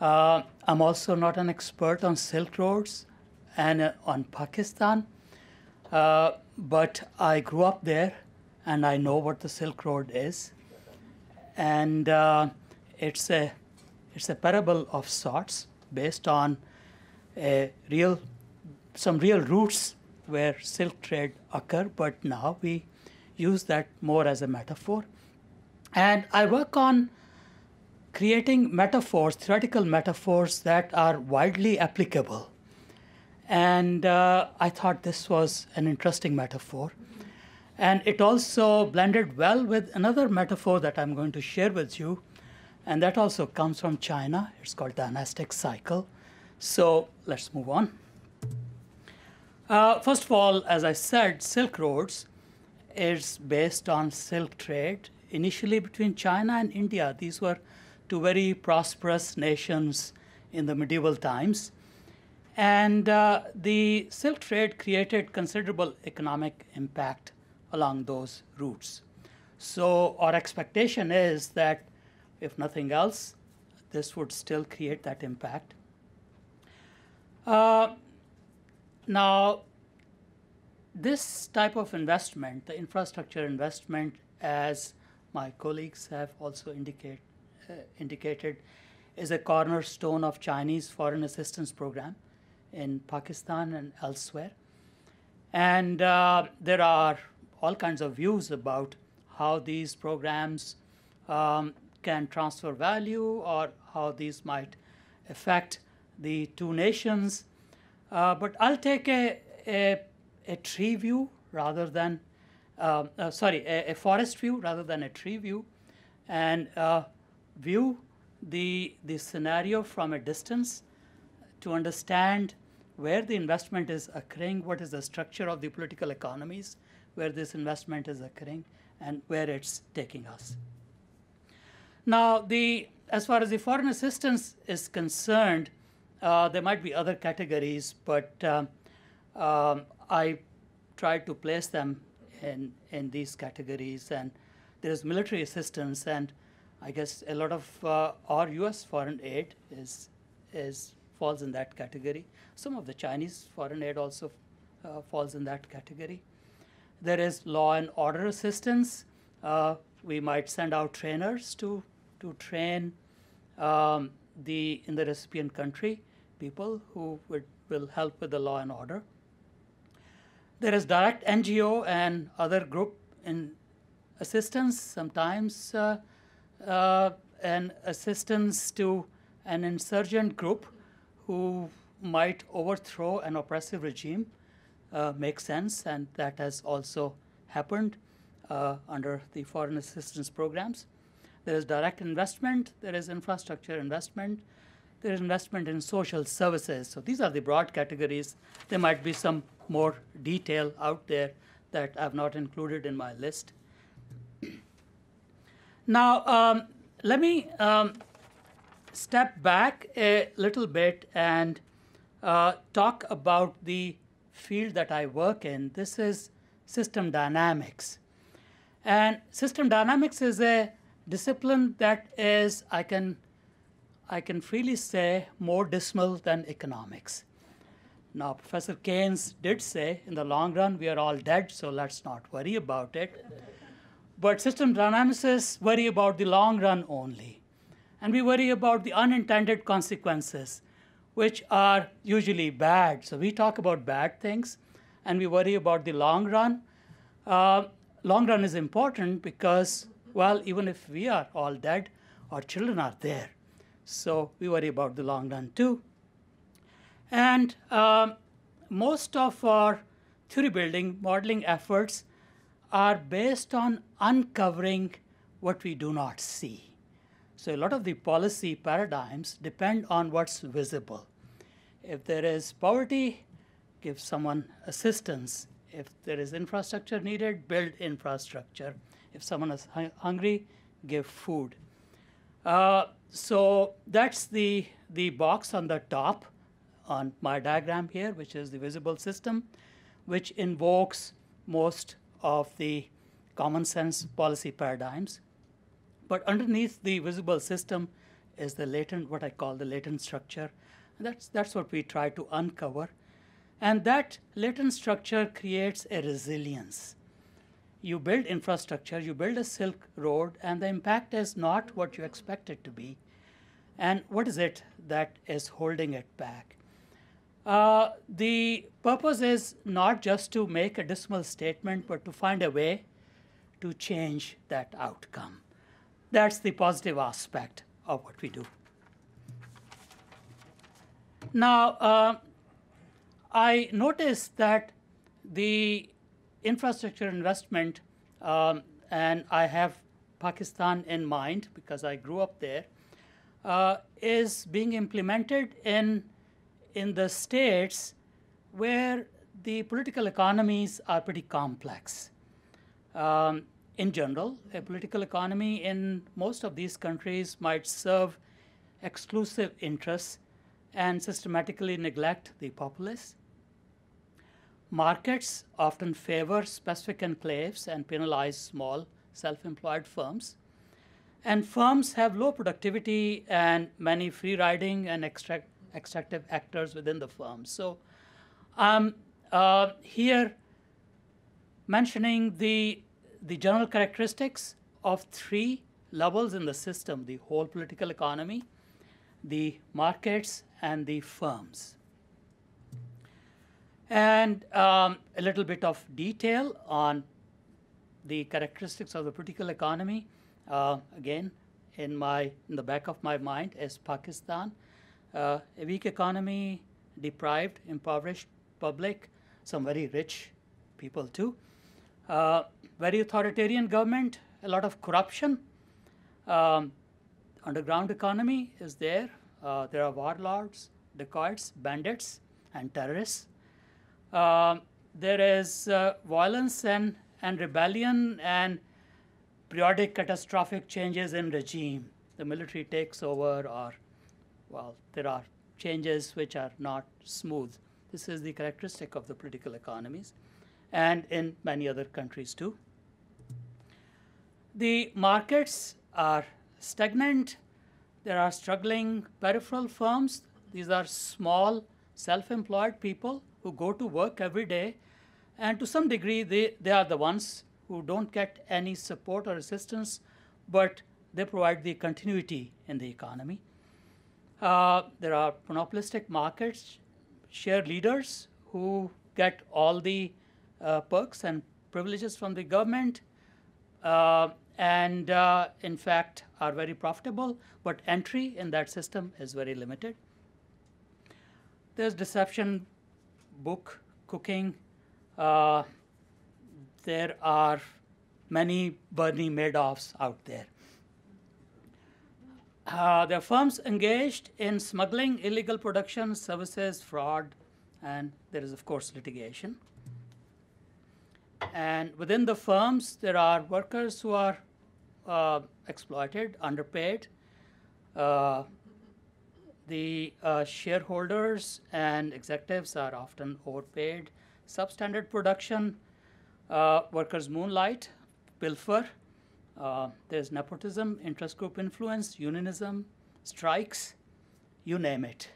Uh, I'm also not an expert on Silk Roads and uh, on Pakistan, uh, but I grew up there and I know what the Silk Road is. And uh, it's, a, it's a parable of sorts based on a real some real roots where silk trade occur, but now we use that more as a metaphor. And I work on creating metaphors, theoretical metaphors that are widely applicable. And uh, I thought this was an interesting metaphor. And it also blended well with another metaphor that I'm going to share with you. And that also comes from China. It's called the dynastic cycle. So let's move on. Uh, first of all, as I said, Silk Roads is based on silk trade, initially between China and India. These were two very prosperous nations in the medieval times. And uh, the silk trade created considerable economic impact along those routes. So, our expectation is that, if nothing else, this would still create that impact. Uh, now, this type of investment, the infrastructure investment, as my colleagues have also indicate, uh, indicated, is a cornerstone of Chinese foreign assistance program in Pakistan and elsewhere. And uh, there are all kinds of views about how these programs um, can transfer value or how these might affect the two nations. Uh, but I'll take a, a, a, tree view rather than, uh, uh, sorry, a, a, forest view rather than a tree view and uh, view the, the scenario from a distance to understand where the investment is occurring, what is the structure of the political economies where this investment is occurring, and where it's taking us. Now, the, as far as the foreign assistance is concerned, uh, there might be other categories, but um, um, I tried to place them in, in these categories. And there's military assistance, and I guess a lot of uh, our U.S. foreign aid is, is falls in that category. Some of the Chinese foreign aid also uh, falls in that category. There is law and order assistance. Uh, we might send out trainers to, to train um, the, in the recipient country people who would, will help with the law and order. There is direct NGO and other group in assistance, sometimes uh, uh, an assistance to an insurgent group who might overthrow an oppressive regime uh, makes sense, and that has also happened uh, under the foreign assistance programs. There is direct investment, there is infrastructure investment, there is investment in social services. So these are the broad categories. There might be some more detail out there that I've not included in my list. now, um, let me um, step back a little bit and uh, talk about the field that I work in. This is system dynamics. And system dynamics is a discipline that is, I can I can freely say, more dismal than economics. Now, Professor Keynes did say, in the long run, we are all dead, so let's not worry about it. But system dynamicists worry about the long run only. And we worry about the unintended consequences, which are usually bad. So we talk about bad things, and we worry about the long run. Uh, long run is important because, well, even if we are all dead, our children are there. So we worry about the long run too. And um, most of our theory building, modeling efforts are based on uncovering what we do not see. So, a lot of the policy paradigms depend on what's visible. If there is poverty, give someone assistance. If there is infrastructure needed, build infrastructure. If someone is hungry, give food. Uh, so that's the, the box on the top on my diagram here, which is the visible system, which invokes most of the common sense policy paradigms. But underneath the visible system is the latent, what I call the latent structure. That's, that's what we try to uncover. And that latent structure creates a resilience. You build infrastructure, you build a Silk Road, and the impact is not what you expect it to be. And what is it that is holding it back? Uh, the purpose is not just to make a dismal statement, but to find a way to change that outcome. That's the positive aspect of what we do. Now, uh, I noticed that the infrastructure investment, um, and I have Pakistan in mind because I grew up there, uh, is being implemented in, in the states where the political economies are pretty complex. Um, in general, a political economy in most of these countries might serve exclusive interests and systematically neglect the populace. Markets often favor specific enclaves and penalize small self employed firms. And firms have low productivity and many free riding and extract, extractive actors within the firm. So I'm uh, here mentioning the, the general characteristics of three levels in the system the whole political economy, the markets, and the firms. And um, a little bit of detail on the characteristics of the political economy. Uh, again, in my in the back of my mind is Pakistan, uh, a weak economy, deprived, impoverished public, some very rich people too. Uh, very authoritarian government, a lot of corruption. Um, underground economy is there. Uh, there are warlords, dacoits, bandits, and terrorists. Um, there is uh, violence and, and rebellion and periodic catastrophic changes in regime. The military takes over, or, well, there are changes which are not smooth. This is the characteristic of the political economies, and in many other countries too. The markets are stagnant. There are struggling peripheral firms. These are small, self employed people who go to work every day, and to some degree, they, they are the ones who don't get any support or assistance, but they provide the continuity in the economy. Uh, there are monopolistic markets, share leaders who get all the perks and privileges from the government, uh, and uh, in fact are very profitable, but entry in that system is very limited. There's deception, book, cooking. Uh, there are many Bernie Madoffs out there. Uh, there are firms engaged in smuggling, illegal production, services, fraud, and there is, of course, litigation. And within the firms, there are workers who are uh, exploited, underpaid. Uh, the uh, shareholders and executives are often overpaid. Substandard production, uh, workers moonlight, pilfer. Uh, there's nepotism, interest group influence, unionism, strikes, you name it,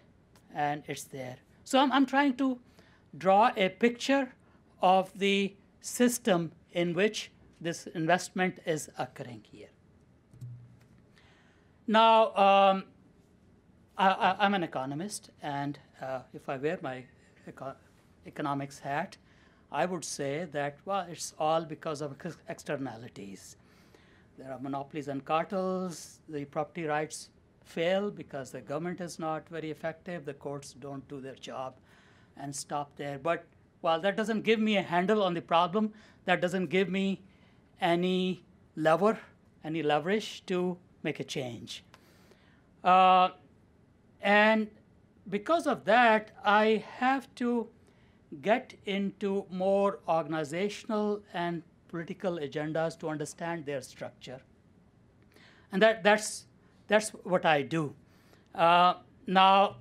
and it's there. So I'm, I'm trying to draw a picture of the system in which this investment is occurring here. Now, um, I, am an economist, and uh, if I wear my eco economics hat, I would say that, well, it's all because of externalities. There are monopolies and cartels, the property rights fail because the government is not very effective, the courts don't do their job and stop there. But well, that doesn't give me a handle on the problem. That doesn't give me any lever, any leverage to make a change. Uh, and because of that, I have to get into more organizational and political agendas to understand their structure. And that, that's, that's what I do. Uh, now,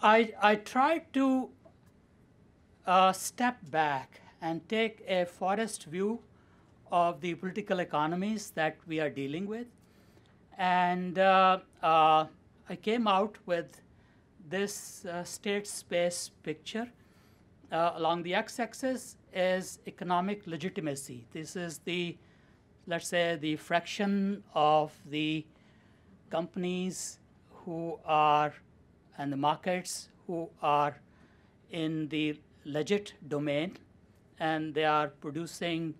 I, I try to uh, step back and take a forest view of the political economies that we are dealing with. And uh, uh, I came out with this uh, state space picture. Uh, along the x axis is economic legitimacy. This is the, let's say, the fraction of the companies who are, and the markets who are in the legit domain and they are producing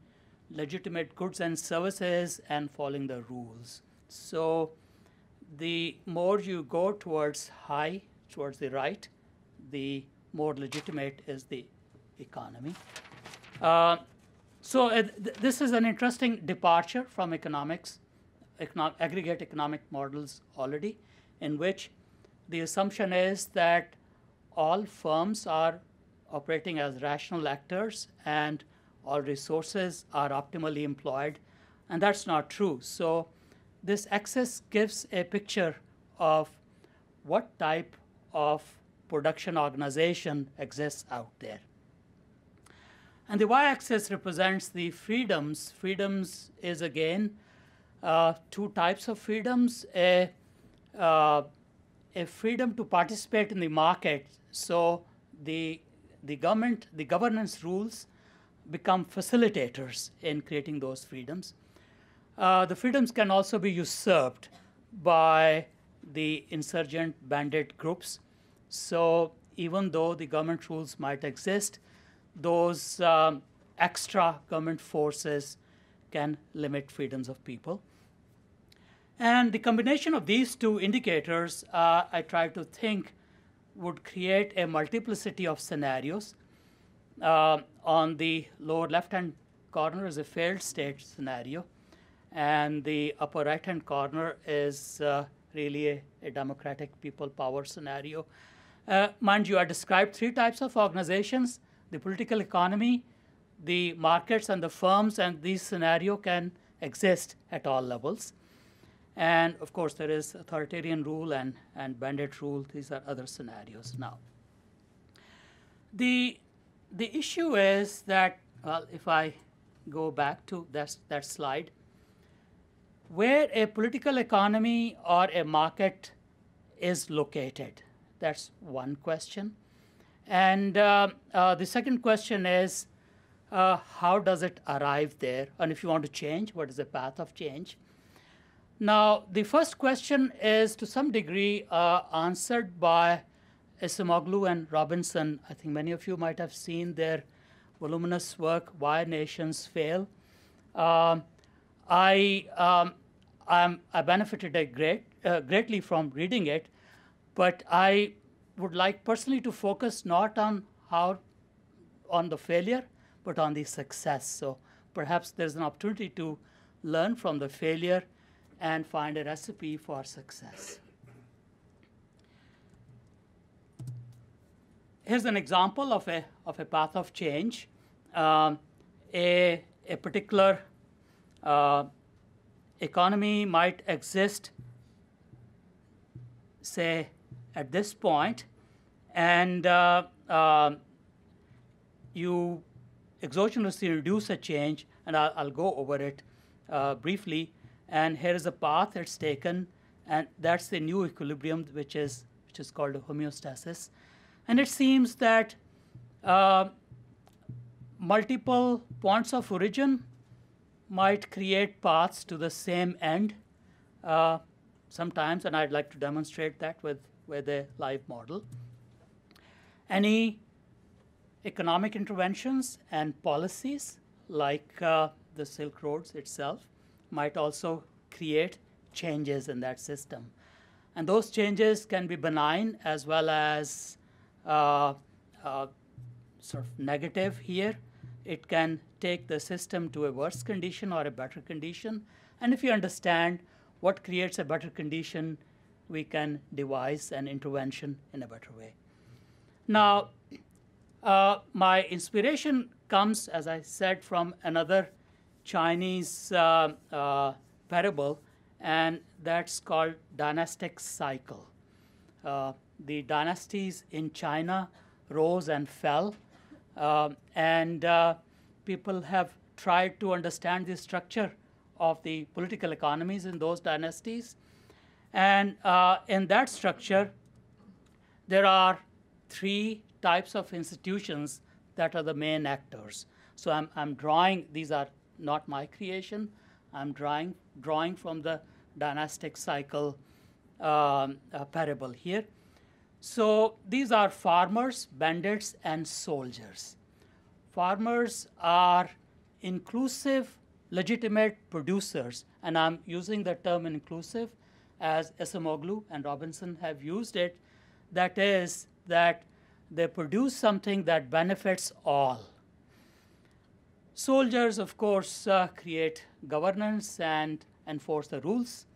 legitimate goods and services and following the rules. So the more you go towards high, towards the right, the more legitimate is the economy. Uh, so uh, th this is an interesting departure from economics, econo aggregate economic models already, in which the assumption is that all firms are operating as rational actors and all resources are optimally employed, and that's not true. So this axis gives a picture of what type of production organization exists out there. And the y-axis represents the freedoms. Freedoms is again uh, two types of freedoms. A, uh, a freedom to participate in the market. So the the government, the governance rules become facilitators in creating those freedoms. Uh, the freedoms can also be usurped by the insurgent bandit groups. So even though the government rules might exist, those um, extra government forces can limit freedoms of people. And the combination of these two indicators, uh, I try to think would create a multiplicity of scenarios. Uh, on the lower left-hand corner is a failed state scenario, and the upper right-hand corner is uh, really a, a, democratic people power scenario. Uh, mind you, I described three types of organizations, the political economy, the markets and the firms, and these scenario can exist at all levels. And of course, there is authoritarian rule and, and bandit rule. These are other scenarios now. The, the issue is that, well, if I go back to that, that slide, where a political economy or a market is located, that's one question. And uh, uh, the second question is, uh, how does it arrive there? And if you want to change, what is the path of change? Now, the first question is to some degree uh, answered by Acemoglu and Robinson. I think many of you might have seen their voluminous work, Why Nations Fail. Um, I, um, i benefited great, uh, greatly from reading it, but I would like personally to focus not on how on the failure, but on the success. So perhaps there's an opportunity to learn from the failure and find a recipe for success. Here's an example of a, of a path of change. Um, a, a particular uh, economy might exist, say, at this point, and uh, uh, you exogenously reduce a change, and I'll, I'll go over it uh, briefly and here is a path it's taken, and that's the new equilibrium, which is which is called homeostasis. And it seems that uh, multiple points of origin might create paths to the same end uh, sometimes, and I'd like to demonstrate that with, with a live model. Any economic interventions and policies, like uh, the Silk Roads itself, might also create changes in that system. And those changes can be benign as well as uh, uh, sort of negative here. It can take the system to a worse condition or a better condition. And if you understand what creates a better condition, we can devise an intervention in a better way. Now, uh, my inspiration comes, as I said, from another Chinese uh, uh, parable, and that's called dynastic cycle. Uh, the dynasties in China rose and fell, uh, and uh, people have tried to understand the structure of the political economies in those dynasties. And uh, in that structure, there are three types of institutions that are the main actors. So I'm, I'm drawing, these are not my creation, I'm drawing, drawing from the dynastic cycle um, uh, parable here. So these are farmers, bandits, and soldiers. Farmers are inclusive, legitimate producers, and I'm using the term inclusive as Acemoglu and Robinson have used it. That is, that they produce something that benefits all. Soldiers, of course, uh, create governance and enforce the rules.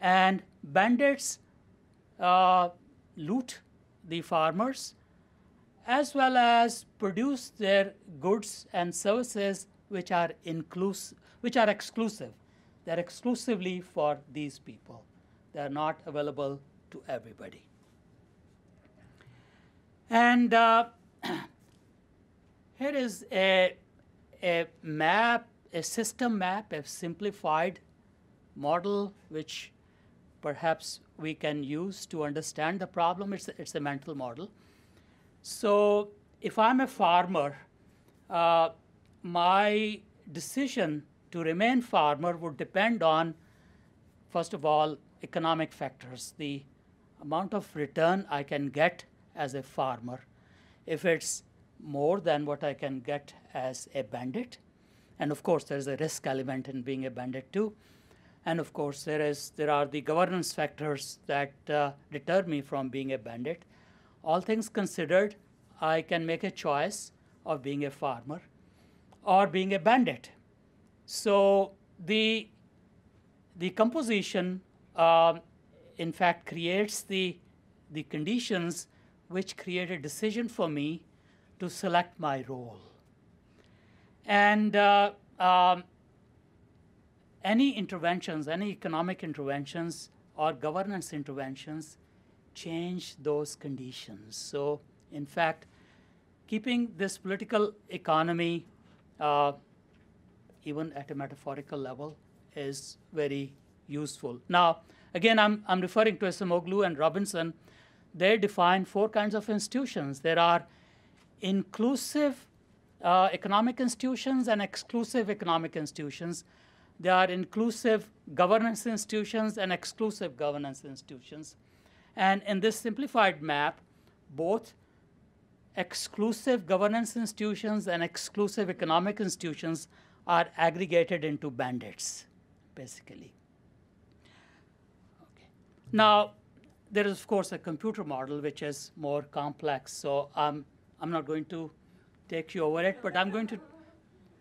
And bandits uh, loot the farmers as well as produce their goods and services which are inclusive, which are exclusive. They're exclusively for these people. They're not available to everybody. And uh, here is a, a map, a system map, a simplified model which perhaps we can use to understand the problem. It's a, it's a mental model. So if I'm a farmer, uh, my decision to remain farmer would depend on, first of all, economic factors, the amount of return I can get as a farmer. If it's more than what I can get as a bandit, and of course there's a risk element in being a bandit too, and of course, there, is, there are the governance factors that uh, deter me from being a bandit. All things considered, I can make a choice of being a farmer or being a bandit. So the, the composition, uh, in fact, creates the, the conditions which create a decision for me to select my role. And uh, um, any interventions, any economic interventions or governance interventions change those conditions. So, in fact, keeping this political economy uh, even at a metaphorical level is very useful. Now, again, I'm, I'm referring to Acemoglu and Robinson. They define four kinds of institutions. There are inclusive uh, economic institutions and exclusive economic institutions. There are inclusive governance institutions and exclusive governance institutions. And in this simplified map, both exclusive governance institutions and exclusive economic institutions are aggregated into bandits, basically. Okay. Now, there is, of course, a computer model which is more complex. So um, I'm not going to take you over it, but I'm going to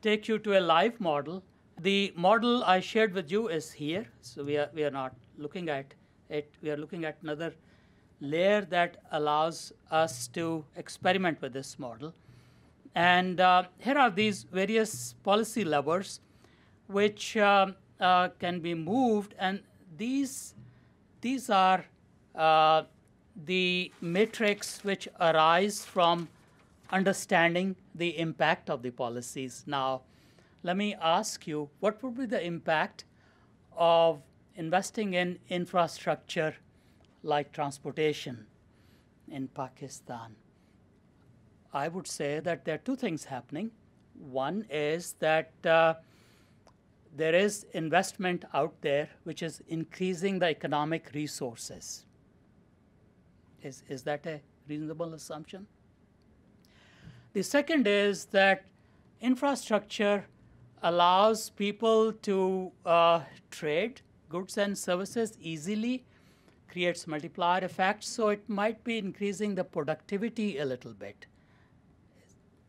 take you to a live model the model I shared with you is here. So we are, we are not looking at it. We are looking at another layer that allows us to experiment with this model. And uh, here are these various policy levers which uh, uh, can be moved. And these, these are uh, the metrics which arise from understanding the impact of the policies. Now, let me ask you what would be the impact of investing in infrastructure like transportation in Pakistan? I would say that there are two things happening. One is that uh, there is investment out there which is increasing the economic resources. Is, is that a reasonable assumption? The second is that infrastructure allows people to uh, trade goods and services easily, creates multiplier effects, so it might be increasing the productivity a little bit.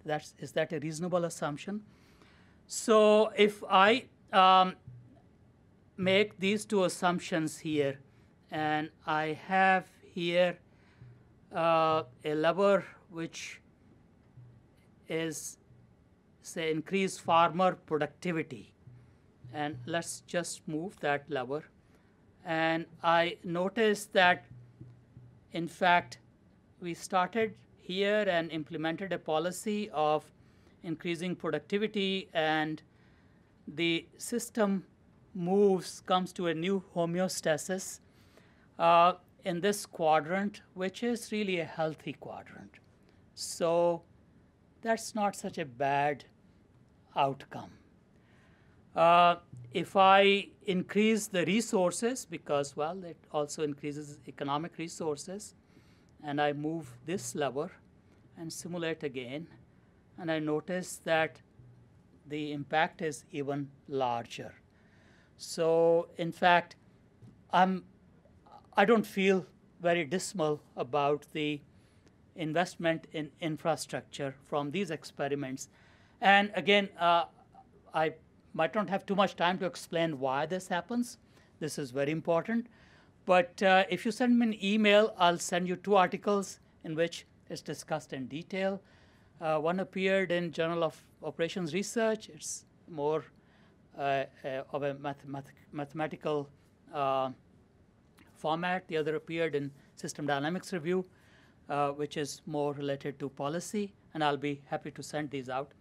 That's, is that a reasonable assumption? So if I um, make these two assumptions here, and I have here uh, a lever which is, say, increase farmer productivity. And let's just move that lever. And I noticed that, in fact, we started here and implemented a policy of increasing productivity and the system moves, comes to a new homeostasis uh, in this quadrant, which is really a healthy quadrant. So that's not such a bad outcome. Uh, if I increase the resources, because, well, it also increases economic resources, and I move this lever and simulate again, and I notice that the impact is even larger. So, in fact, I'm, I don't feel very dismal about the investment in infrastructure from these experiments. And again, uh, I might not have too much time to explain why this happens. This is very important. But uh, if you send me an email, I'll send you two articles in which it's discussed in detail. Uh, one appeared in Journal of Operations Research. It's more uh, uh of a math math mathematical uh, format. The other appeared in System Dynamics Review, uh, which is more related to policy, and I'll be happy to send these out.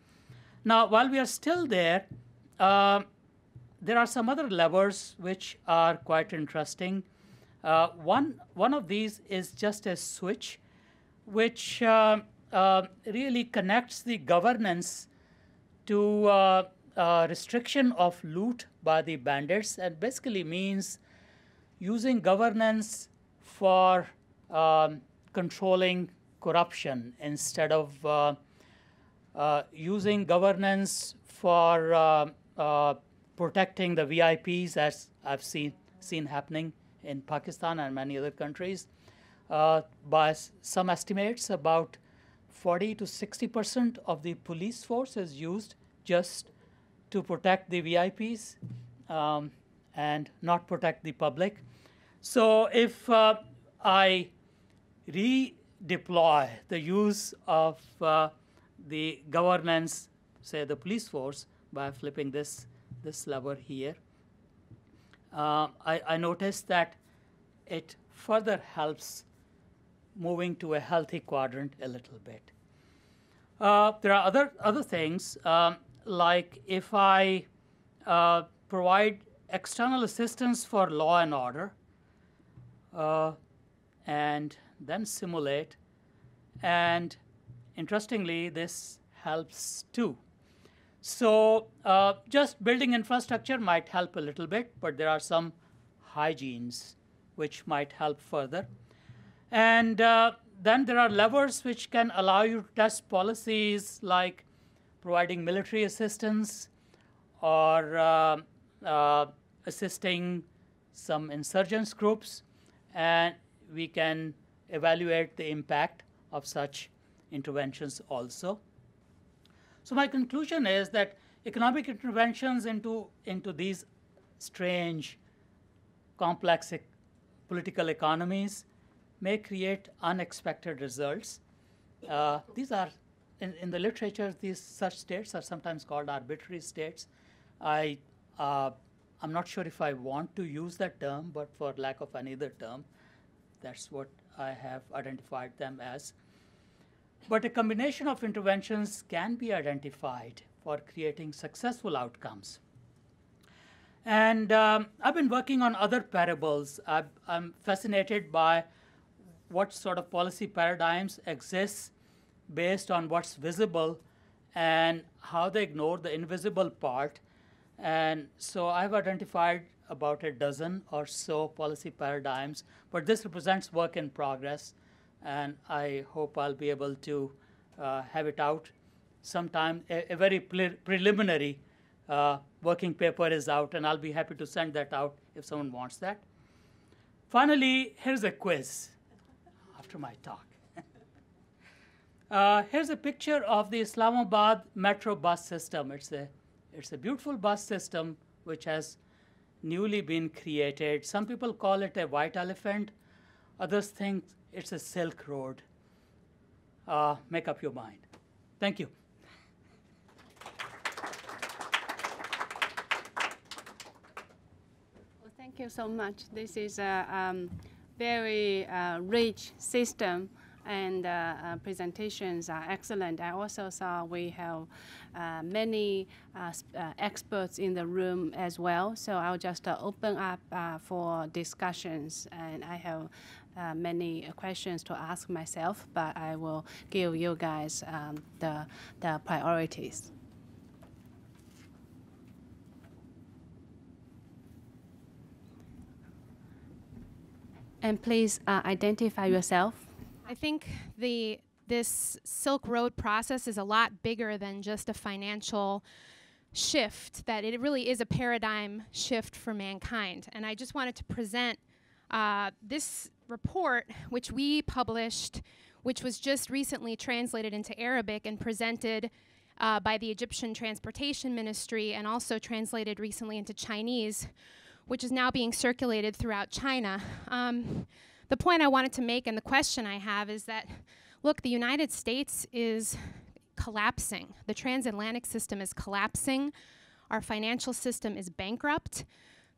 Now, while we are still there, uh, there are some other levers which are quite interesting. Uh, one, one of these is just a switch, which uh, uh really connects the governance to uh, restriction of loot by the bandits and basically means using governance for um, controlling corruption instead of uh, uh, using governance for uh, uh protecting the VIPs, as I've seen seen happening in Pakistan and many other countries. Uh, by some estimates, about 40 to 60 percent of the police force is used just to protect the VIPs um, and not protect the public. So if uh, I redeploy the use of uh, the governance, say the police force, by flipping this, this lever here, uh, I, I noticed that it further helps moving to a healthy quadrant a little bit. Uh, there are other, other things, um, like if I uh, provide external assistance for law and order, uh, and then simulate. And interestingly, this helps too. So uh, just building infrastructure might help a little bit, but there are some hygienes which might help further. And uh, then there are levers which can allow you to test policies like providing military assistance or uh, uh assisting some insurgents groups. And we can evaluate the impact of such interventions also. So my conclusion is that economic interventions into, into these strange, complex ec political economies may create unexpected results. Uh, these are, in, in the literature, these such states are sometimes called arbitrary states. I, uh, I'm not sure if I want to use that term, but for lack of any other term, that's what I have identified them as. But a combination of interventions can be identified for creating successful outcomes. And um, I've been working on other parables. i am fascinated by what sort of policy paradigms exist based on what's visible and how they ignore the invisible part. And so I've identified about a dozen or so policy paradigms, but this represents work in progress, and I hope I'll be able to uh, have it out sometime. A, a very pre preliminary uh, working paper is out, and I'll be happy to send that out if someone wants that. Finally, here's a quiz after my talk. Uh, here's a picture of the Islamabad metro bus system. It's a, it's a beautiful bus system which has newly been created. Some people call it a white elephant. Others think it's a Silk Road. Uh, make up your mind. Thank you. Well, thank you so much. This is a um, very uh, rich system and uh, uh, presentations are excellent. I also saw we have uh, many uh, experts in the room as well. So I'll just open up for discussions, and I have uh, many questions to ask myself, but I will give you guys um, the the priorities. And please uh, identify yourself. I think the this Silk Road process is a lot bigger than just a financial shift. That it really is a paradigm shift for mankind. And I just wanted to present uh, this report, which we published, which was just recently translated into Arabic and presented. Uh, by the Egyptian Transportation Ministry and also translated recently into Chinese, which is now being circulated throughout China. Um, the point I wanted to make and the question I have is that look, the United States is collapsing. The transatlantic system is collapsing. Our financial system is bankrupt.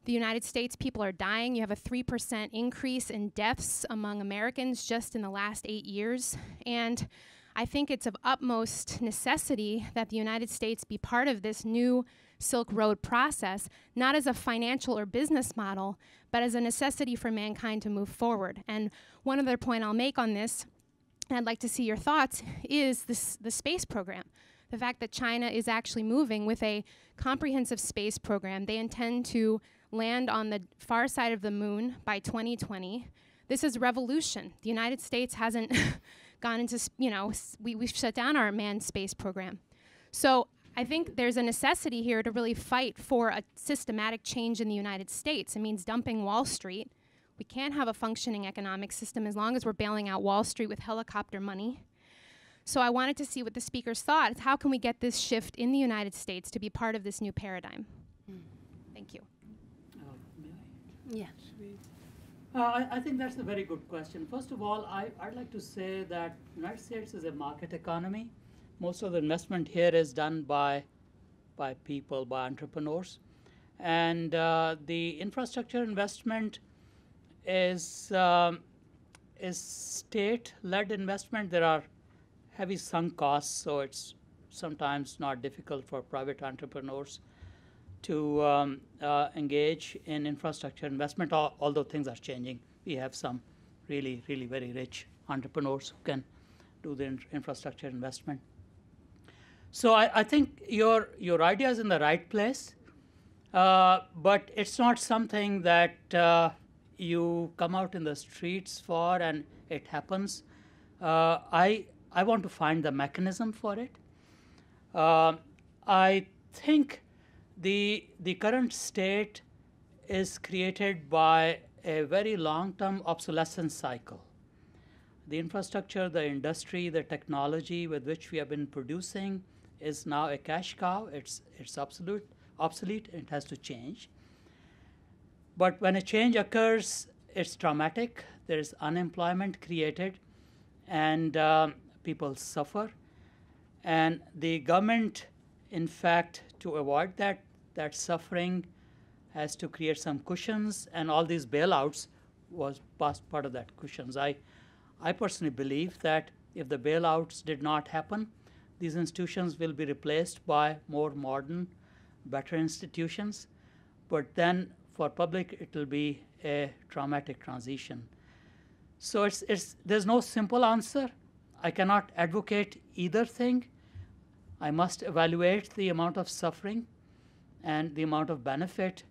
The United States people are dying. You have a 3% increase in deaths among Americans just in the last eight years. And I think it's of utmost necessity that the United States be part of this new Silk Road process, not as a financial or business model, but as a necessity for mankind to move forward. And one other point I'll make on this, and I'd like to see your thoughts, is this, the space program. The fact that China is actually moving with a comprehensive space program. They intend to land on the far side of the moon by 2020. This is revolution. The United States hasn't gone into, you know, we, we've shut down our manned space program. So I think there's a necessity here to really fight for a systematic change in the United States. It means dumping Wall Street. We can't have a functioning economic system as long as we're bailing out Wall Street with helicopter money. So I wanted to see what the speakers thought. Is how can we get this shift in the United States to be part of this new paradigm? Thank you. Uh, may I? Yeah. Uh, I, I think that's a very good question. First of all, I, I'd like to say that United States is a market economy. Most of the investment here is done by, by people, by entrepreneurs. And uh, the infrastructure investment is, um, is state-led investment. There are heavy sunk costs, so it's sometimes not difficult for private entrepreneurs to um, uh, engage in infrastructure investment, al- although things are changing. We have some really, really very rich entrepreneurs who can do the in- infrastructure investment. So I, I think your your idea is in the right place, uh, but it's not something that uh, you come out in the streets for and it happens. Uh, I I want to find the mechanism for it. Um I think the the current state is created by a very long-term obsolescence cycle. The infrastructure, the industry, the technology with which we have been producing is now a cash cow. It's it's obsolete, obsolete. It has to change. But when a change occurs, it's traumatic. There is unemployment created, and um, people suffer. And the government, in fact, to avoid that that suffering, has to create some cushions, and all these bailouts was part of that cushions. I, I personally believe that if the bailouts did not happen, these institutions will be replaced by more modern, better institutions. But then for public, it will be a traumatic transition. So it's, it's, there's no simple answer. I cannot advocate either thing. I must evaluate the amount of suffering and the amount of benefit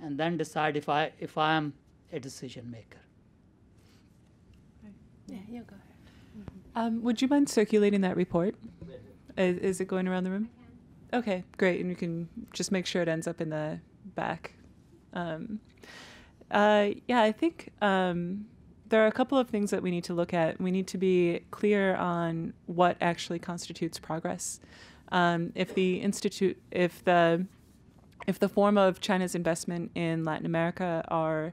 and then decide if I, if I am a decision maker. Yeah, you go ahead. Um, would you mind circulating that report? Is, is it going around the room? Okay, great. And you can just make sure it ends up in the back. Um, uh, yeah, I think um, there are a couple of things that we need to look at. We need to be clear on what actually constitutes progress. Um, if the institute, if the if the form of China's investment in Latin America are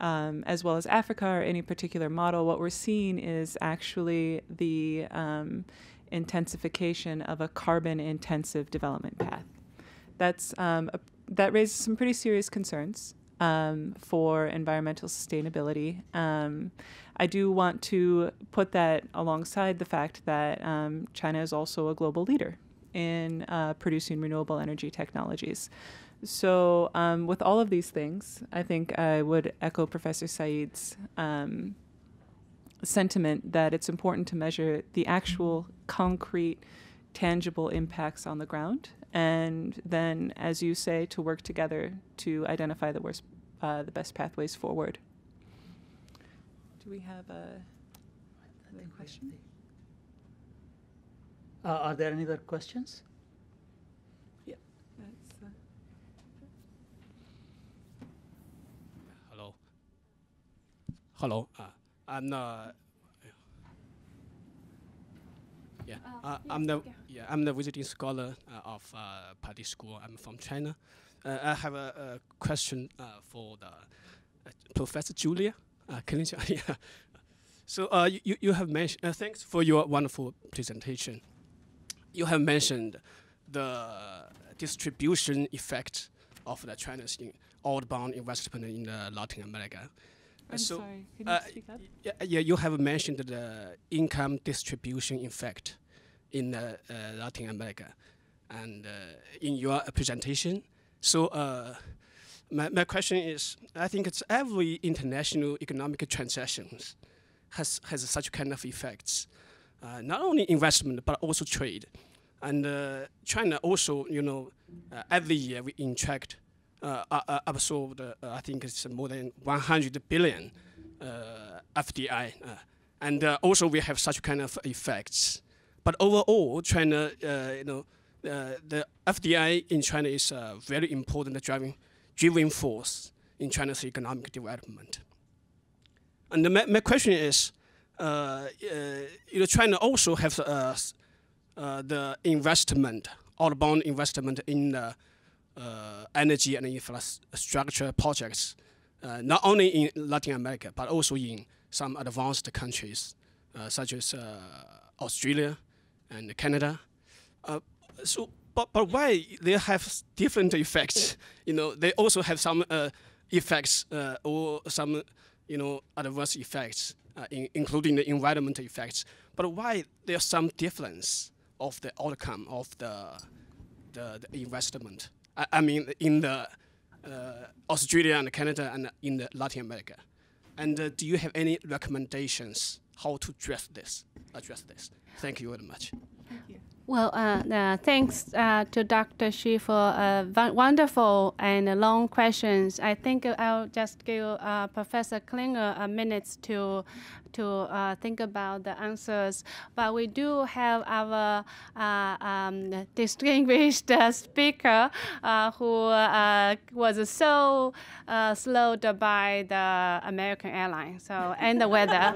um, as well as Africa or any particular model, what we're seeing is actually the um, intensification of a carbon intensive development path. That's, um, a, that raises some pretty serious concerns um, for environmental sustainability. Um, I do want to put that alongside the fact that um, China is also a global leader in uh, producing renewable energy technologies. So, um, with all of these things, I think I would echo Professor Saeed's um, sentiment that it's important to measure the actual concrete, tangible impacts on the ground, and then, as you say, to work together to identify the worst, uh, the best pathways forward. Do we have a, another question? Uh, are there any other questions? That's, uh, Hello. Hello. Uh, I'm the. Yeah, uh, I'm the yeah I'm the visiting scholar uh, of uh, Pardee School. I'm from China. Uh, I have a, a question uh, for the uh, Professor Julia. Uh, can you, yeah. So uh, you you have mentioned. Uh, thanks for your wonderful presentation. You have mentioned the distribution effect of the China's in outbound investment in uh, Latin America. I'm so, sorry, can you uh, speak up? yeah, yeah, you have mentioned the income distribution effect in uh, uh, Latin America, and uh, in your presentation. So, uh, my, my question is, I think it's every international economic transactions has has such kind of effects, uh, not only investment but also trade, and uh, China also, you know, uh, every year we inject uh, uh, uh, absorbed, uh, I think it's more than 100 billion FDI. And also we have such kind of effects. But overall, China, you know, the FDI in China is a very important driving, driving force in China's economic development. And my, my question is, uh, uh, you know, China also has uh, the investment, outbound investment in the uh, energy and infrastructure projects, uh, not only in Latin America but also in some advanced countries uh, such as uh, Australia and Canada. Uh, so, but, but why they have different effects? You know, they also have some uh, effects or some, you know, adverse effects, in, including the environmental effects. But why there's some difference of the outcome of the the, the investment. I, I mean, in the uh, Australia and Canada and in the Latin America. And uh, do you have any recommendations how to address this? Address this. Thank you very much. Well, uh, uh, thanks uh, to Dr. Xu for uh, wonderful and long questions. I think I'll just give Professor Klinger a minute to to uh, think about the answers. But we do have our uh, um, distinguished uh, speaker uh, who uh, was so uh, slowed by the American airline, so and the weather.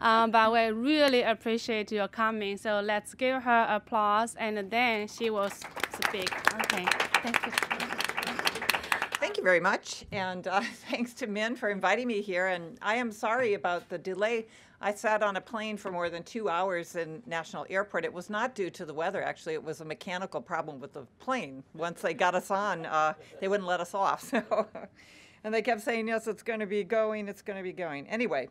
um, but we really appreciate your coming. So let's give her applause, and then she will speak. Okay, thank you. Thank you very much, and uh, thanks to Min for inviting me here. And I am sorry about the delay. I sat on a plane for more than two hours in National Airport. It was not due to the weather, actually. It was a mechanical problem with the plane. Once they got us on, uh, they wouldn't let us off. So, and they kept saying, "Yes, it's going to be going. It's going to be going." Anyway.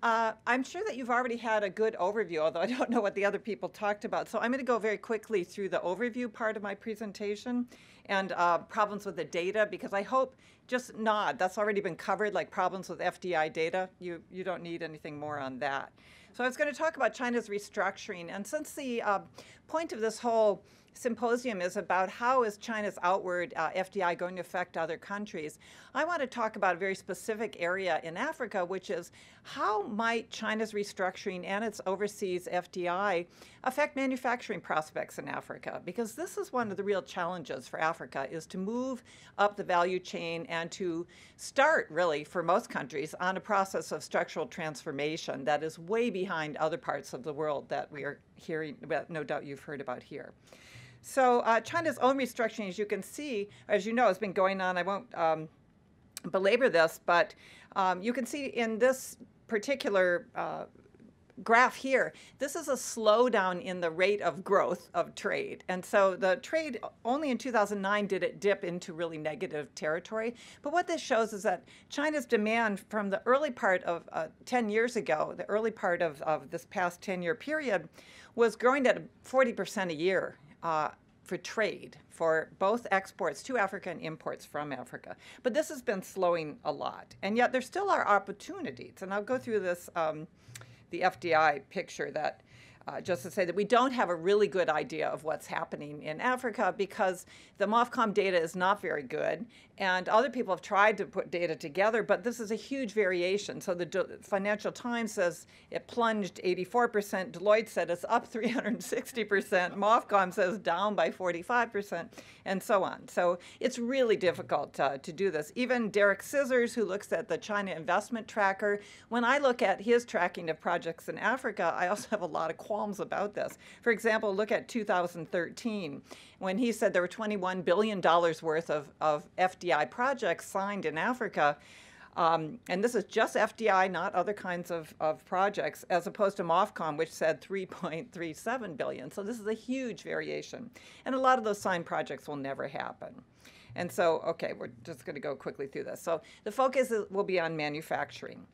Uh, I'm sure that you've already had a good overview, although I don't know what the other people talked about. So I'm going to go very quickly through the overview part of my presentation and uh, problems with the data because I hope just nod. That's already been covered, like problems with FDI data. You you don't need anything more on that. So I was going to talk about China's restructuring, and since the uh, point of this whole symposium is about how is China's outward uh, FDI going to affect other countries. I want to talk about a very specific area in Africa, which is how might China's restructuring and its overseas FDI affect manufacturing prospects in Africa? Because this is one of the real challenges for Africa is to move up the value chain and to start really for most countries on a process of structural transformation that is way behind other parts of the world that we are hearing, well, no doubt you've heard about here. So uh, China's own restructuring, as you can see, as you know, has been going on. I won't um, belabor this, but um, you can see in this particular uh, graph here, this is a slowdown in the rate of growth of trade. And so the trade, only in 2009 did it dip into really negative territory. But what this shows is that China's demand from the early part of uh, 10 years ago, the early part of, of this past 10 year period, was growing at 40% a year uh, for trade for both exports to Africa and imports from Africa. But this has been slowing a lot. And yet there still are opportunities. And I'll go through this, um, the FDI picture that uh, just to say that we don't have a really good idea of what's happening in Africa because the MOFCOM data is not very good. And other people have tried to put data together, but this is a huge variation. So the Financial Times says it plunged 84%. Deloitte said it's up 360%. MOFCOM says down by 45%, and so on. So it's really difficult uh, to do this. Even Derek Scissors, who looks at the China Investment Tracker, when I look at his tracking of projects in Africa, I also have a lot of qualms about this. For example, look at 2013 when he said there were $21 billion worth of, of FDI projects signed in Africa. Um, and this is just FDI, not other kinds of, of projects, as opposed to MOFCOM, which said 3.37 billion. So this is a huge variation. And a lot of those signed projects will never happen. And so, okay, we're just going to go quickly through this. So the focus will be on manufacturing.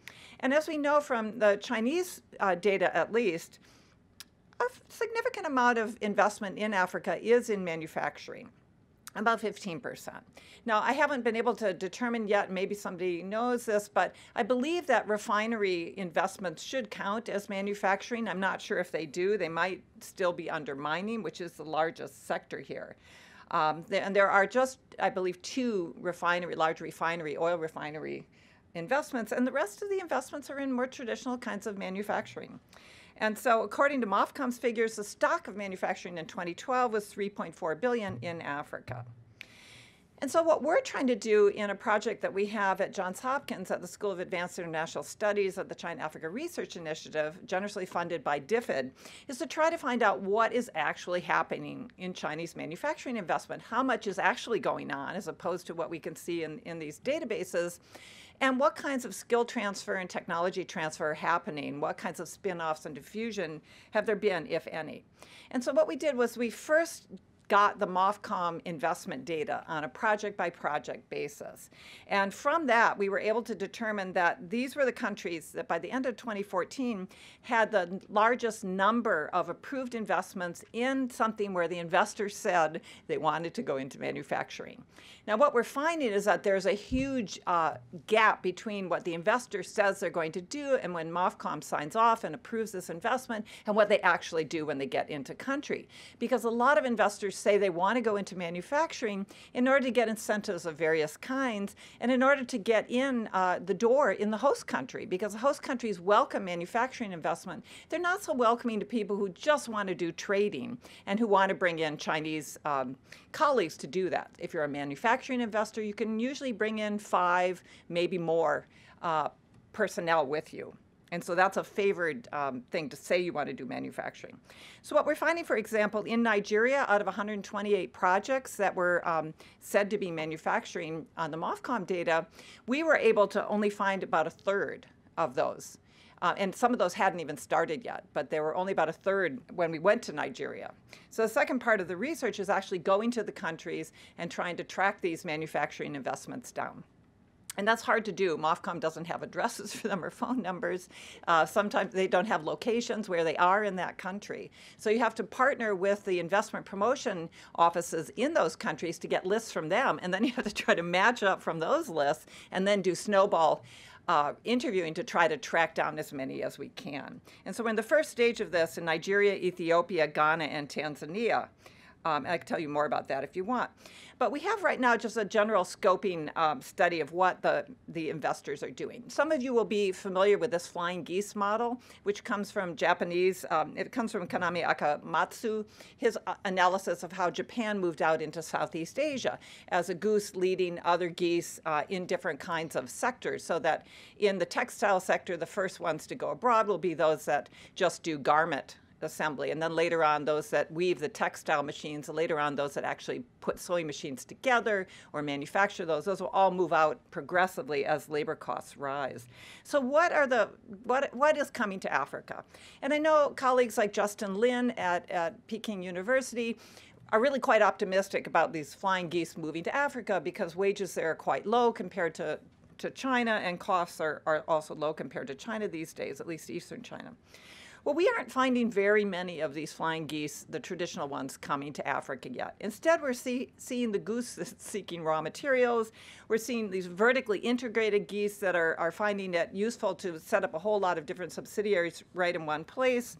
And as we know from the Chinese uh, data at least, a significant amount of investment in Africa is in manufacturing about 15%. Now, I haven't been able to determine yet, maybe somebody knows this, but I believe that refinery investments should count as manufacturing. I'm not sure if they do. They might still be under mining, which is the largest sector here. Um, and there are just, I believe, two refinery, large refinery, oil refinery investments, and the rest of the investments are in more traditional kinds of manufacturing. And so according to MOFCOM's figures, the stock of manufacturing in 2012 was 3.4 billion in Africa. And so what we're trying to do in a project that we have at Johns Hopkins at the School of Advanced International Studies at the China Africa Research Initiative, generously funded by DFID, is to try to find out what is actually happening in Chinese manufacturing investment, how much is actually going on as opposed to what we can see in, in these databases, and what kinds of skill transfer and technology transfer are happening? What kinds of spin-offs and diffusion have there been, if any? And so what we did was we first got the MOFCOM investment data on a project by project basis. And from that, we were able to determine that these were the countries that by the end of 2014 had the largest number of approved investments in something where the investor said they wanted to go into manufacturing. Now, what we're finding is that there's a huge uh, gap between what the investor says they're going to do and when MOFCOM signs off and approves this investment and what they actually do when they get into country. Because a lot of investors say they want to go into manufacturing in order to get incentives of various kinds and in order to get in uh, the door in the host country because host countries welcome manufacturing investment. They're not so welcoming to people who just want to do trading and who want to bring in Chinese um, colleagues to do that. If you're a manufacturing investor, you can usually bring in five, maybe more uh, personnel with you. And so that's a favored um, thing to say you want to do manufacturing. So what we're finding, for example, in Nigeria, out of 128 projects that were um, said to be manufacturing on the MOFCOM data, we were able to only find about a third of those. Uh, and some of those hadn't even started yet, but there were only about a third when we went to Nigeria. So the second part of the research is actually going to the countries and trying to track these manufacturing investments down. And that's hard to do. MOFCOM doesn't have addresses for them or phone numbers. Uh, sometimes they don't have locations where they are in that country. So you have to partner with the investment promotion offices in those countries to get lists from them. And then you have to try to match up from those lists and then do snowball uh, interviewing to try to track down as many as we can. And so in the first stage of this in Nigeria, Ethiopia, Ghana, and Tanzania. Um, and I can tell you more about that if you want. But we have right now just a general scoping um, study of what the, the investors are doing. Some of you will be familiar with this flying geese model, which comes from Japanese, um, it comes from Kaname Akamatsu, his uh, analysis of how Japan moved out into Southeast Asia as a goose leading other geese uh, in different kinds of sectors, so that in the textile sector, the first ones to go abroad will be those that just do garment assembly. And then later on, those that weave the textile machines, and later on, those that actually put sewing machines together or manufacture those, those will all move out progressively as labor costs rise. So what are the, what, what is coming to Africa? And I know colleagues like Justin Lin at, at Peking University are really quite optimistic about these flying geese moving to Africa because wages there are quite low compared to, to China and costs are, are also low compared to China these days, at least Eastern China. Well, we aren't finding very many of these flying geese, the traditional ones, coming to Africa yet. Instead, we're see, seeing the goose seeking raw materials. We're seeing these vertically integrated geese that are, are finding it useful to set up a whole lot of different subsidiaries right in one place.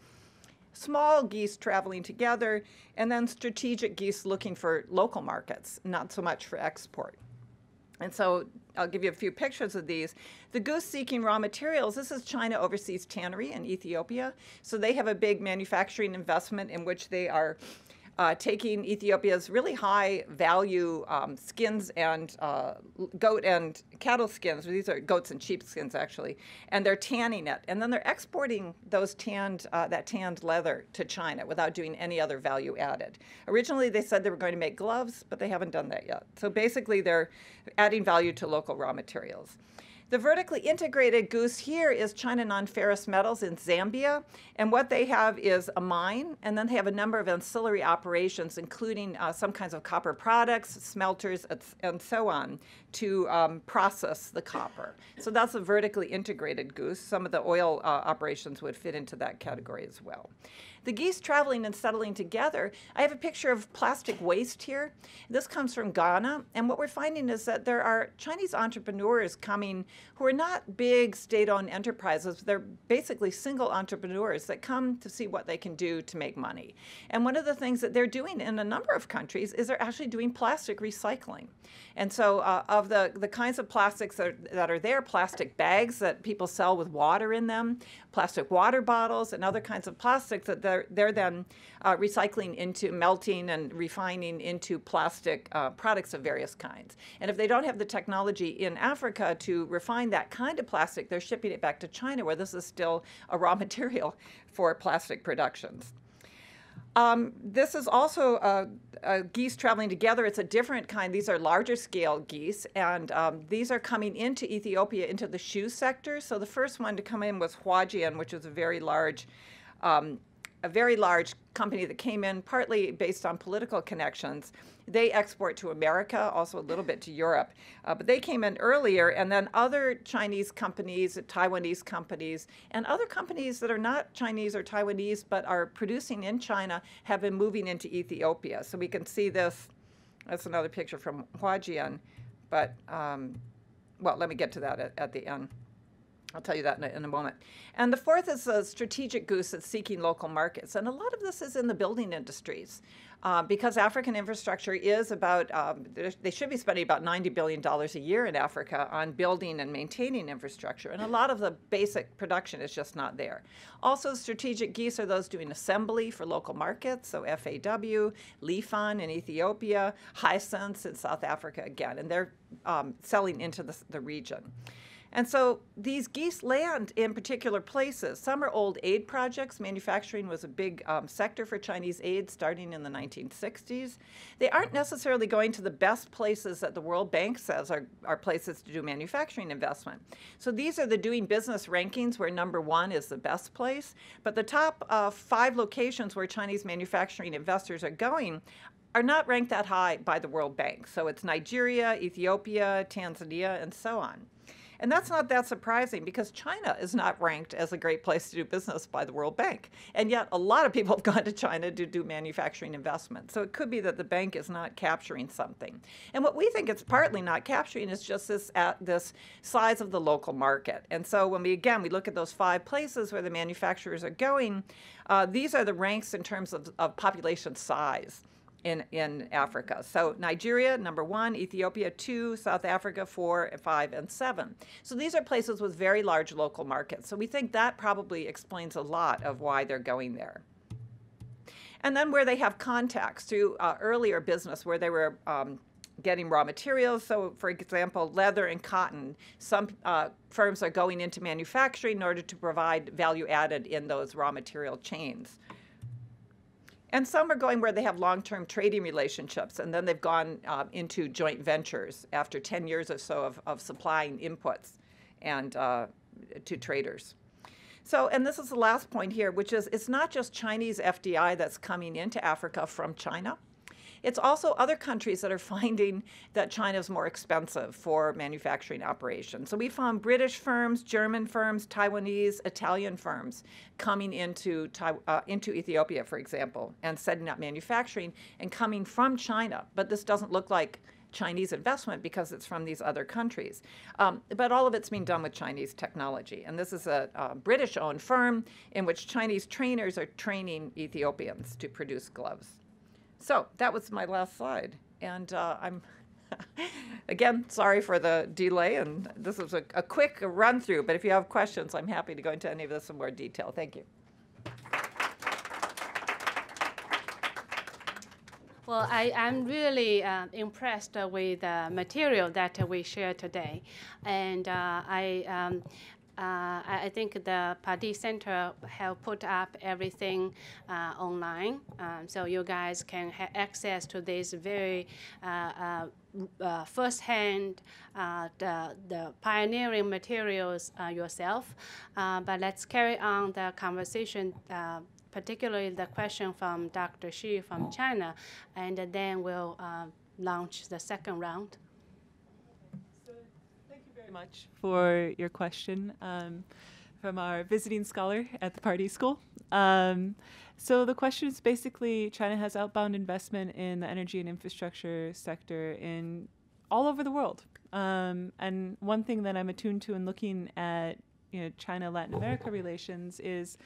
Small geese traveling together, and then strategic geese looking for local markets, not so much for export. And so I'll give you a few pictures of these. The goose seeking raw materials, this is China Overseas Tannery in Ethiopia. So they have a big manufacturing investment in which they are uh, taking Ethiopia's really high value um, skins and uh, goat and cattle skins. These are goats and sheep skins actually, and they're tanning it, and then they're exporting those tanned uh, that tanned leather to China without doing any other value added. Originally, they said they were going to make gloves, but they haven't done that yet. So basically, they're adding value to local raw materials. The vertically integrated goose here is China Non-Ferrous Metals in Zambia, and what they have is a mine, and then they have a number of ancillary operations, including uh, some kinds of copper products, smelters, and so on, to um, process the copper. So that's a vertically integrated goose. Some of the oil uh, operations would fit into that category as well. The geese traveling and settling together, I have a picture of plastic waste here. This comes from Ghana, and what we're finding is that there are Chinese entrepreneurs coming who are not big state-owned enterprises. They're basically single entrepreneurs that come to see what they can do to make money. And one of the things that they're doing in a number of countries is they're actually doing plastic recycling. And so uh, of the, the kinds of plastics that are, that are there, plastic bags that people sell with water in them, plastic water bottles, and other kinds of plastics that they're, they're then uh, recycling into melting and refining into plastic uh, products of various kinds. And if they don't have the technology in Africa to refine that kind of plastic, they're shipping it back to China where this is still a raw material for plastic productions. Um, this is also a, geese traveling together. It's a different kind. These are larger scale geese, and um, these are coming into Ethiopia into the shoe sector. So the first one to come in was Huajian, which is a very large um, a very large company that came in partly based on political connections. They export to America, also a little bit to Europe. Uh, but they came in earlier, and then other Chinese companies, Taiwanese companies, and other companies that are not Chinese or Taiwanese but are producing in China have been moving into Ethiopia. So we can see this. That's another picture from Huajian. But, um, well, let me get to that at, at the end. I'll tell you that in a, in a, moment. And the fourth is a strategic goose that's seeking local markets. And a lot of this is in the building industries. Uh, because African infrastructure is about, um, they should be spending about $90 billion a year in Africa on building and maintaining infrastructure. And a lot of the basic production is just not there. Also, strategic geese are those doing assembly for local markets, so FAW, Lifan in Ethiopia, Hisense in South Africa again, and they're um, selling into the, the region. And so these geese land in particular places. Some are old aid projects. Manufacturing was a big um, sector for Chinese aid starting in the 1960s. They aren't necessarily going to the best places that the World Bank says are, are places to do manufacturing investment. So these are the doing business rankings where number one is the best place. But the top uh, five locations where Chinese manufacturing investors are going are not ranked that high by the World Bank. So it's Nigeria, Ethiopia, Tanzania, and so on. And that's not that surprising because China is not ranked as a great place to do business by the World Bank. And yet, a lot of people have gone to China to do manufacturing investment. So it could be that the bank is not capturing something. And what we think it's partly not capturing is just this at this size of the local market. And so when we again we look at those five places where the manufacturers are going, uh, these are the ranks in terms of, of population size in, in Africa. So Nigeria, number one, Ethiopia, two, South Africa, four, five, and seven. So these are places with very large local markets. So we think that probably explains a lot of why they're going there. And then where they have contacts through uh, earlier business where they were um, getting raw materials. So, for example, leather and cotton. Some uh, firms are going into manufacturing in order to provide value added in those raw material chains. And some are going where they have long term trading relationships, and then they've gone uh, into joint ventures after 10 years or so of, of supplying inputs and uh, to traders. So, and this is the last point here, which is it's not just Chinese FDI that's coming into Africa from China. It's also other countries that are finding that China is more expensive for manufacturing operations. So we found British firms, German firms, Taiwanese, Italian firms coming into, uh, into Ethiopia, for example, and setting up manufacturing and coming from China. But this doesn't look like Chinese investment because it's from these other countries. Um, but all of it's being done with Chinese technology. And this is a, a British owned firm in which Chinese trainers are training Ethiopians to produce gloves. So that was my last slide. And uh, I'm, again, sorry for the delay. And this was a, a quick run through. But if you have questions, I'm happy to go into any of this in more detail. Thank you. Well, I, am really uh, impressed with the material that we share today. And uh, I, um, uh, I think the Pardee Center have put up everything uh, online, um, so you guys can have access to these very uh, uh firsthand uh, the, the pioneering materials uh, yourself. but let's carry on the conversation particularly the question from Dr. Xu from China, and then we'll launch the second round much for your question um, from our visiting scholar at the Pardee School. Um, so the question is basically China has outbound investment in the energy and infrastructure sector in all over the world. Um, and one thing that I'm attuned to in looking at you know, China Latin America relations is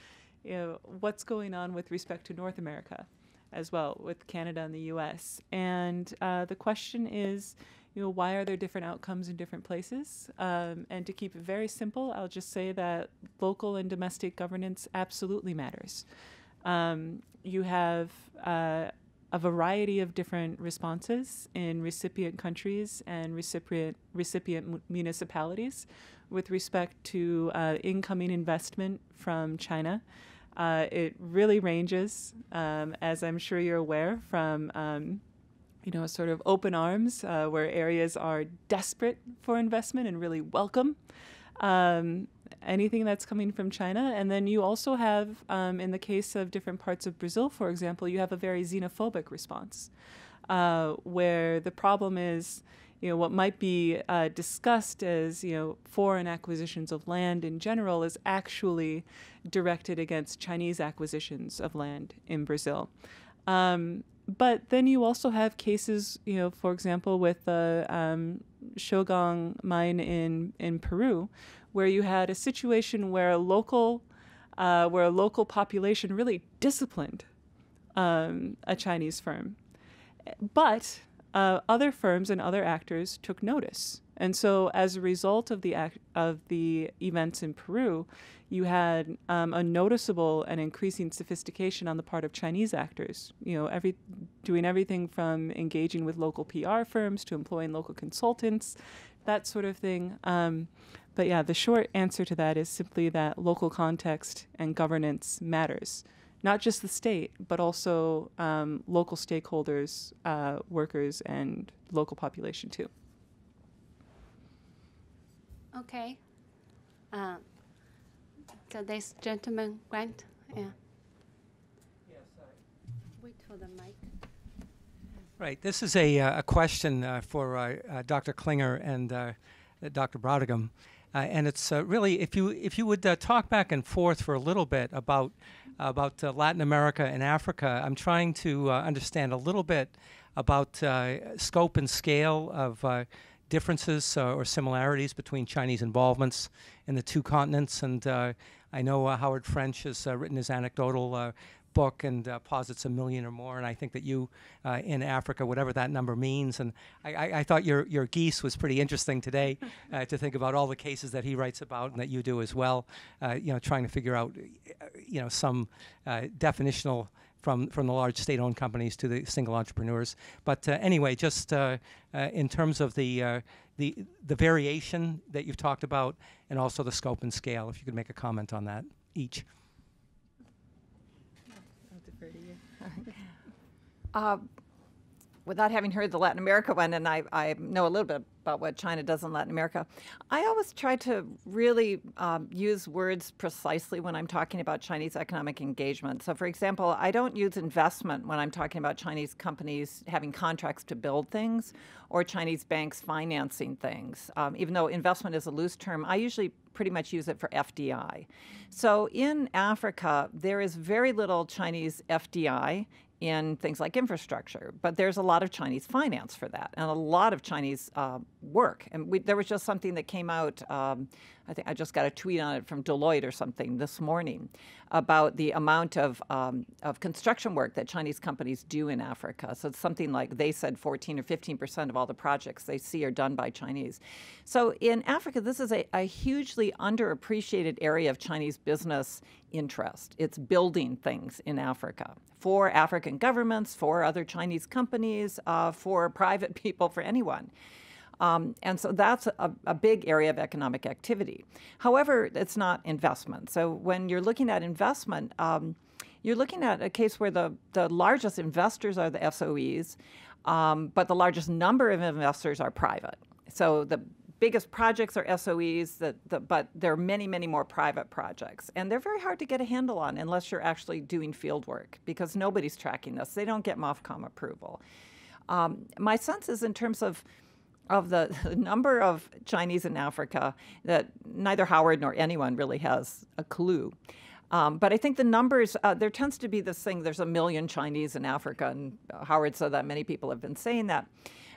you know, what's going on with respect to North America as well, with Canada and the U.S. And uh, the question is, you know, why are there different outcomes in different places? Um, and to keep it very simple, I'll just say that local and domestic governance absolutely matters. Um, you have uh, a variety of different responses in recipient countries and recipient recipient municipalities with respect to uh, incoming investment from China. Uh, it really ranges, um, as I'm sure you're aware, from um, you know, sort of open arms uh, where areas are desperate for investment and really welcome um, anything that's coming from China. And then you also have, um, in the case of different parts of Brazil, for example, you have a very xenophobic response uh, where the problem is. You know what might be uh, discussed as you know foreign acquisitions of land in general is actually directed against Chinese acquisitions of land in Brazil. Um, but then you also have cases, you know, for example, with the um, Shougang mine in in Peru, where you had a situation where a local, uh, where a local population really disciplined um, a Chinese firm, but uh, other firms and other actors took notice, and so as a result of the of the events in Peru, you had um, a noticeable and increasing sophistication on the part of Chinese actors. You know, every doing everything from engaging with local PR firms to employing local consultants, that sort of thing. Um, but yeah, the short answer to that is simply that local context and governance matters. Not just the state, but also um, local stakeholders, uh, workers, and local population too. Okay. Uh, so this gentleman, Grant, yeah. Wait for the mic. Right. This is a, uh, a question uh, for uh, uh Dr. Klinger and uh, Dr. Bräutigam. Uh, and it's uh, really, if you if you would uh, talk back and forth for a little bit about about uh, Latin America and Africa, I'm trying to uh, understand a little bit about uh, scope and scale of uh, differences uh, or similarities between Chinese involvements in the two continents. And uh, I know uh, Howard French has uh, written his anecdotal uh, book and uh, posits a million or more. And I think that you uh, in Africa, whatever that number means, and I, I, I thought your, your geese was pretty interesting today uh, to think about all the cases that he writes about and that you do as well. Uh, you know, trying to figure out, you know, some uh, definitional from from the large state-owned companies to the single entrepreneurs. But uh, anyway, just uh, uh, in terms of the uh, the the variation that you've talked about, and also the scope and scale, if you could make a comment on that each. I'll defer to Uh, without having heard the Latin America one, and I, I know a little bit about what China does in Latin America, I always try to really um, use words precisely when I'm talking about Chinese economic engagement. So, for example, I don't use investment when I'm talking about Chinese companies having contracts to build things or Chinese banks financing things. Um, even though investment is a loose term, I usually pretty much use it for FDI. So, in Africa, there is very little Chinese FDI in things like infrastructure. But there's a lot of Chinese finance for that and a lot of Chinese uh, work. And we, there was just something that came out, um, I think I just got a tweet on it from Deloitte or something this morning about the amount of, um, of construction work that Chinese companies do in Africa. So it's something like they said 14 or 15 percent of all the projects they see are done by Chinese. So in Africa, this is a, a hugely underappreciated area of Chinese business interest. It's building things in Africa for African governments, for other Chinese companies, uh, for private people, for anyone. Um, and so that's a, a, big area of economic activity. However, it's not investment. So when you're looking at investment, um, you're looking at a case where the, the largest investors are the SOEs, um, but the largest number of investors are private. So the biggest projects are SOEs, that, the, but there are many, many more private projects. And they're very hard to get a handle on unless you're actually doing field work because nobody's tracking this. They don't get MOFCOM approval. Um, my sense is in terms of of the, number of Chinese in Africa that neither Howard nor anyone really has a clue. Um, but I think the numbers, uh, there tends to be this thing there's a million Chinese in Africa, and Howard said that many people have been saying that.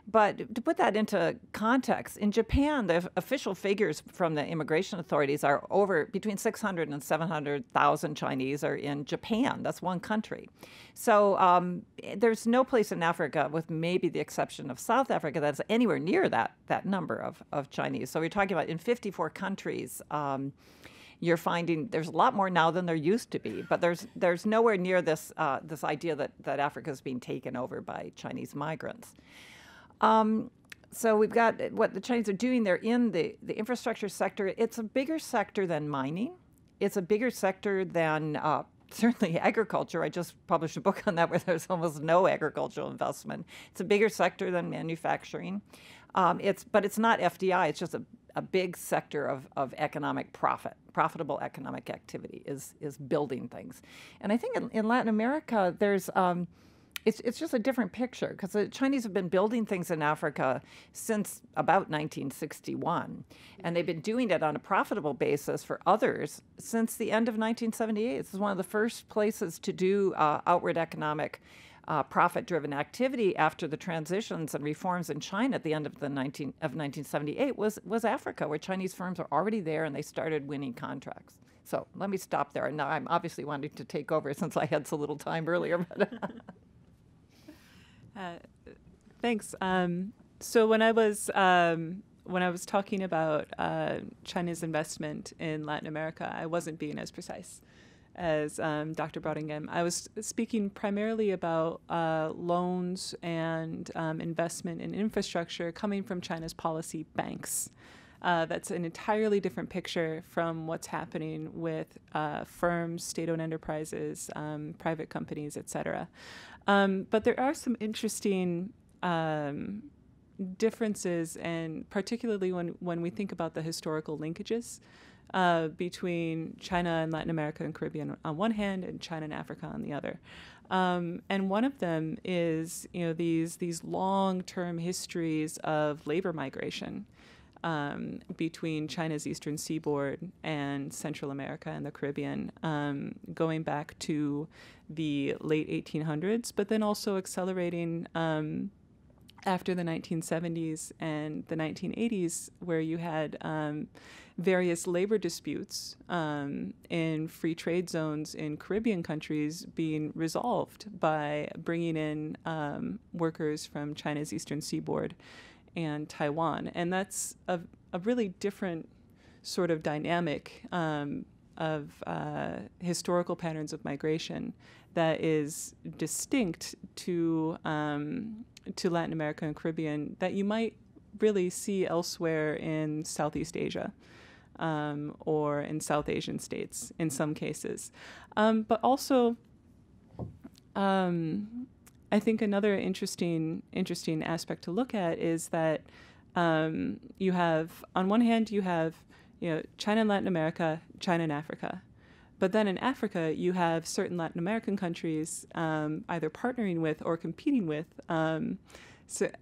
But to put that into context, in Japan, the official figures from the immigration authorities are over between 600 and 700,000 Chinese are in Japan. That's one country. So um, there's no place in Africa, with maybe the exception of South Africa, that's anywhere near that that number of, of Chinese. So we're talking about in 54 countries. Um, you're finding there's a lot more now than there used to be, but there's there's nowhere near this uh, this idea that that Africa is being taken over by Chinese migrants. Um, so we've got what the Chinese are doing. They're in the, the infrastructure sector. It's a bigger sector than mining. It's a bigger sector than uh, certainly agriculture. I just published a book on that where there's almost no agricultural investment. It's a bigger sector than manufacturing. Um, it's but it's not FDI. It's just a, a big sector of, of economic profit, profitable economic activity is is building things. And I think in, in Latin America there's um, it's, it's just a different picture because the Chinese have been building things in Africa since about 1961, and they've been doing it on a profitable basis for others since the end of 1978. This is one of the first places to do uh, outward economic uh, profit-driven activity after the transitions and reforms in China at the end of the 19 of 1978 was was Africa, where Chinese firms are already there and they started winning contracts. So let me stop there. Now I'm obviously wanting to take over since I had so little time earlier. But Uh, thanks. Um, so when I was um, when I was talking about uh, China's investment in Latin America, I wasn't being as precise as um, Dr. Bräutigam. I was speaking primarily about uh, loans and um, investment in infrastructure coming from China's policy banks. Uh, that's an entirely different picture from what's happening with uh, firms, state-owned enterprises, um, private companies, et cetera. Um, but there are some interesting um, differences, and particularly when, when we think about the historical linkages uh, between China and Latin America and Caribbean on one hand, and China and Africa on the other. Um, and one of them is, you know, these these long-term histories of labor migration um, between China's eastern seaboard and Central America and the Caribbean, um, going back to the late 1800s, but then also accelerating um, after the 1970s and the 1980s, where you had um, various labor disputes um, in free trade zones in Caribbean countries being resolved by bringing in um, workers from China's eastern seaboard and Taiwan. And that's a, a really different sort of dynamic um, of uh, historical patterns of migration that is distinct to um, to Latin America and Caribbean that you might really see elsewhere in Southeast Asia um, or in South Asian states in some cases. Um, but also, um, I think another interesting interesting aspect to look at is that um, you have on one hand you have you know China and Latin America, China and Africa. But then in Africa, you have certain Latin American countries um, either partnering with or competing with um,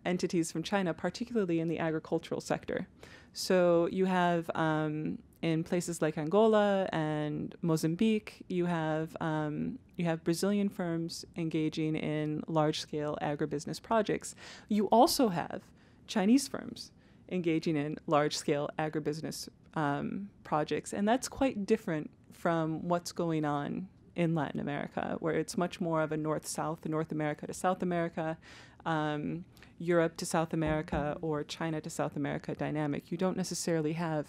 entities from China, particularly in the agricultural sector. So you have um, in places like Angola and Mozambique, you have um, you have Brazilian firms engaging in large-scale agribusiness projects. You also have Chinese firms engaging in large-scale agribusiness um, projects, and that's quite different from what's going on in Latin America, where it's much more of a north-south, North America to South America. Um, Europe to South America or China to South America dynamic. You don't necessarily have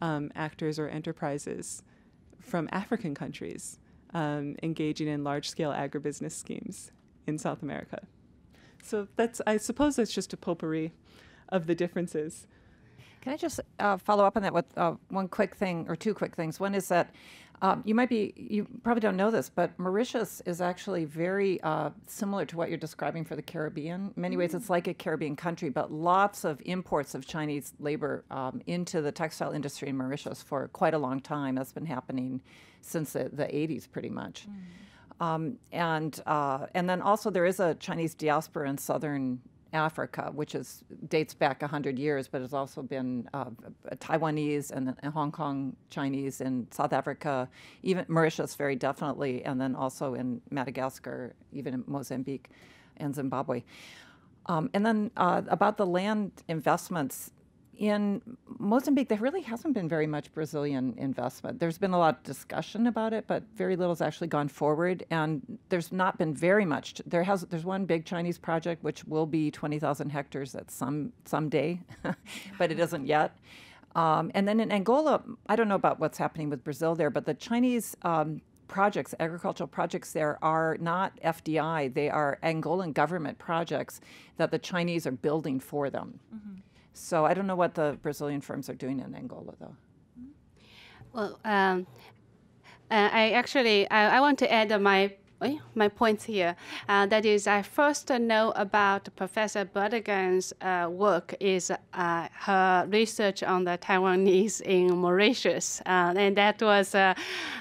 um, actors or enterprises from African countries um, engaging in large scale agribusiness schemes in South America. So that's, I suppose, that's just a potpourri of the differences. Can I just uh, follow up on that with uh, one quick thing or two quick things? One is that um, you might be, you probably don't know this, but Mauritius is actually very uh, similar to what you're describing for the Caribbean. In many ways, it's like a Caribbean country, but lots of imports of Chinese labor um, into the textile industry in Mauritius for quite a long time. That's been happening since the, the 80s, pretty much. Mm. Um, and uh, and then also there is a Chinese diaspora in southern Africa, which is dates back 100 years, but has also been uh, Taiwanese and, and, Hong Kong Chinese in South Africa, even Mauritius very definitely, and then also in Madagascar, even in Mozambique and Zimbabwe. Um, and then uh, about the land investments, in Mozambique, there really hasn't been very much Brazilian investment. There's been a lot of discussion about it, but very little has actually gone forward. And there's not been very much. There has. There's one big Chinese project which will be 20,000 hectares at some someday, but it isn't yet. Um, and then in Angola, I don't know about what's happening with Brazil there, but the Chinese um, projects, agricultural projects there are not FDI. They are Angolan government projects that the Chinese are building for them. Mm-hmm. So I don't know what the Brazilian firms are doing in Angola, though. Well, um, uh, I actually I, I, want to add my my points here. Uh, that is, I first know about Professor Bräutigam's uh, work is uh, her research on the Taiwanese in Mauritius, uh, and that was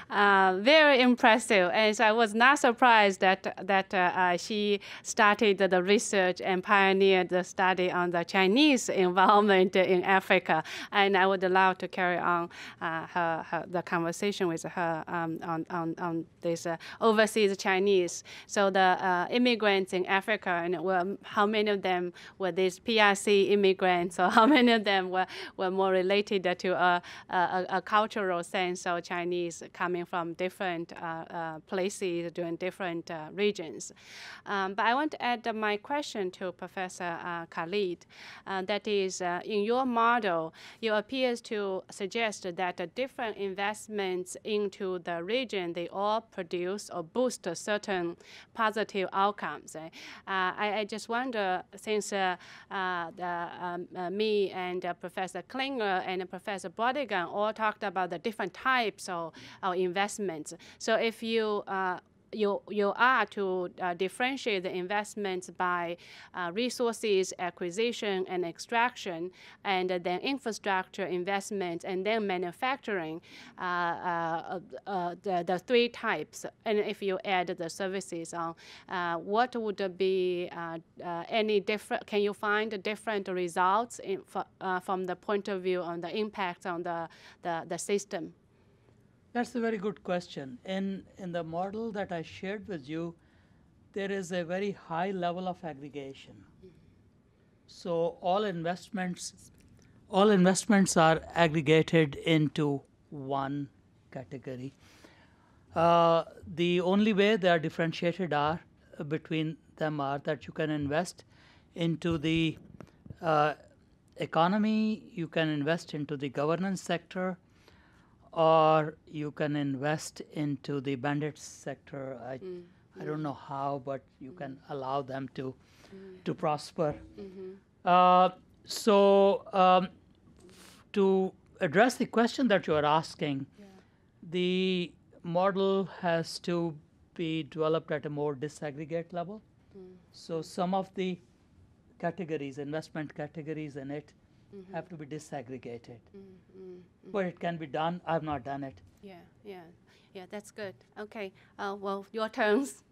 uh, uh, very impressive. And so I was not surprised that that she started the research and pioneered the study on the Chinese involvement in Africa. And I would love to carry on her, her, the conversation with her um, on, on, on this overseas Chinese. So the uh, immigrants in Africa, and were, how many of them were these PRC immigrants, or how many of them were, were more related to a, a, a cultural sense of Chinese coming from different uh, uh, places, doing different uh, regions. Um, but I want to add my question to Professor Khalid. That is, in your model, you appears to suggest that different investments into the region, they all produce or boost certain positive outcomes. Uh, I, I, just wonder, since uh, uh, the, um, me and Professor Klinger and Professor Bräutigam all talked about the different types of, of investments. So if you you you are to uh, differentiate the investments by uh, resources acquisition and extraction, and then infrastructure investment, and then manufacturing. Uh, uh, uh, the, the three types, and if you add the services on, uh, what would be uh, uh, any different? Can you find different results in, uh, from the point of view on the impact on the the, the system? That's a very good question. In, in the model that I shared with you, there is a very high level of aggregation. So all investments, all investments are aggregated into one category. Uh, the only way they are differentiated are between them are that you can invest into the uh, economy, you can invest into the governance sector, or you can invest into the bandit sector. I, I don't know how, but you can allow them to to prosper. Uh, so, um, to address the question that you are asking, the model has to be developed at a more disaggregate level. So, some of the categories, investment categories in it, have to be disaggregated. But it can be done. I've not done it. Yeah, yeah, yeah. That's good. Okay. Uh, well, your turns.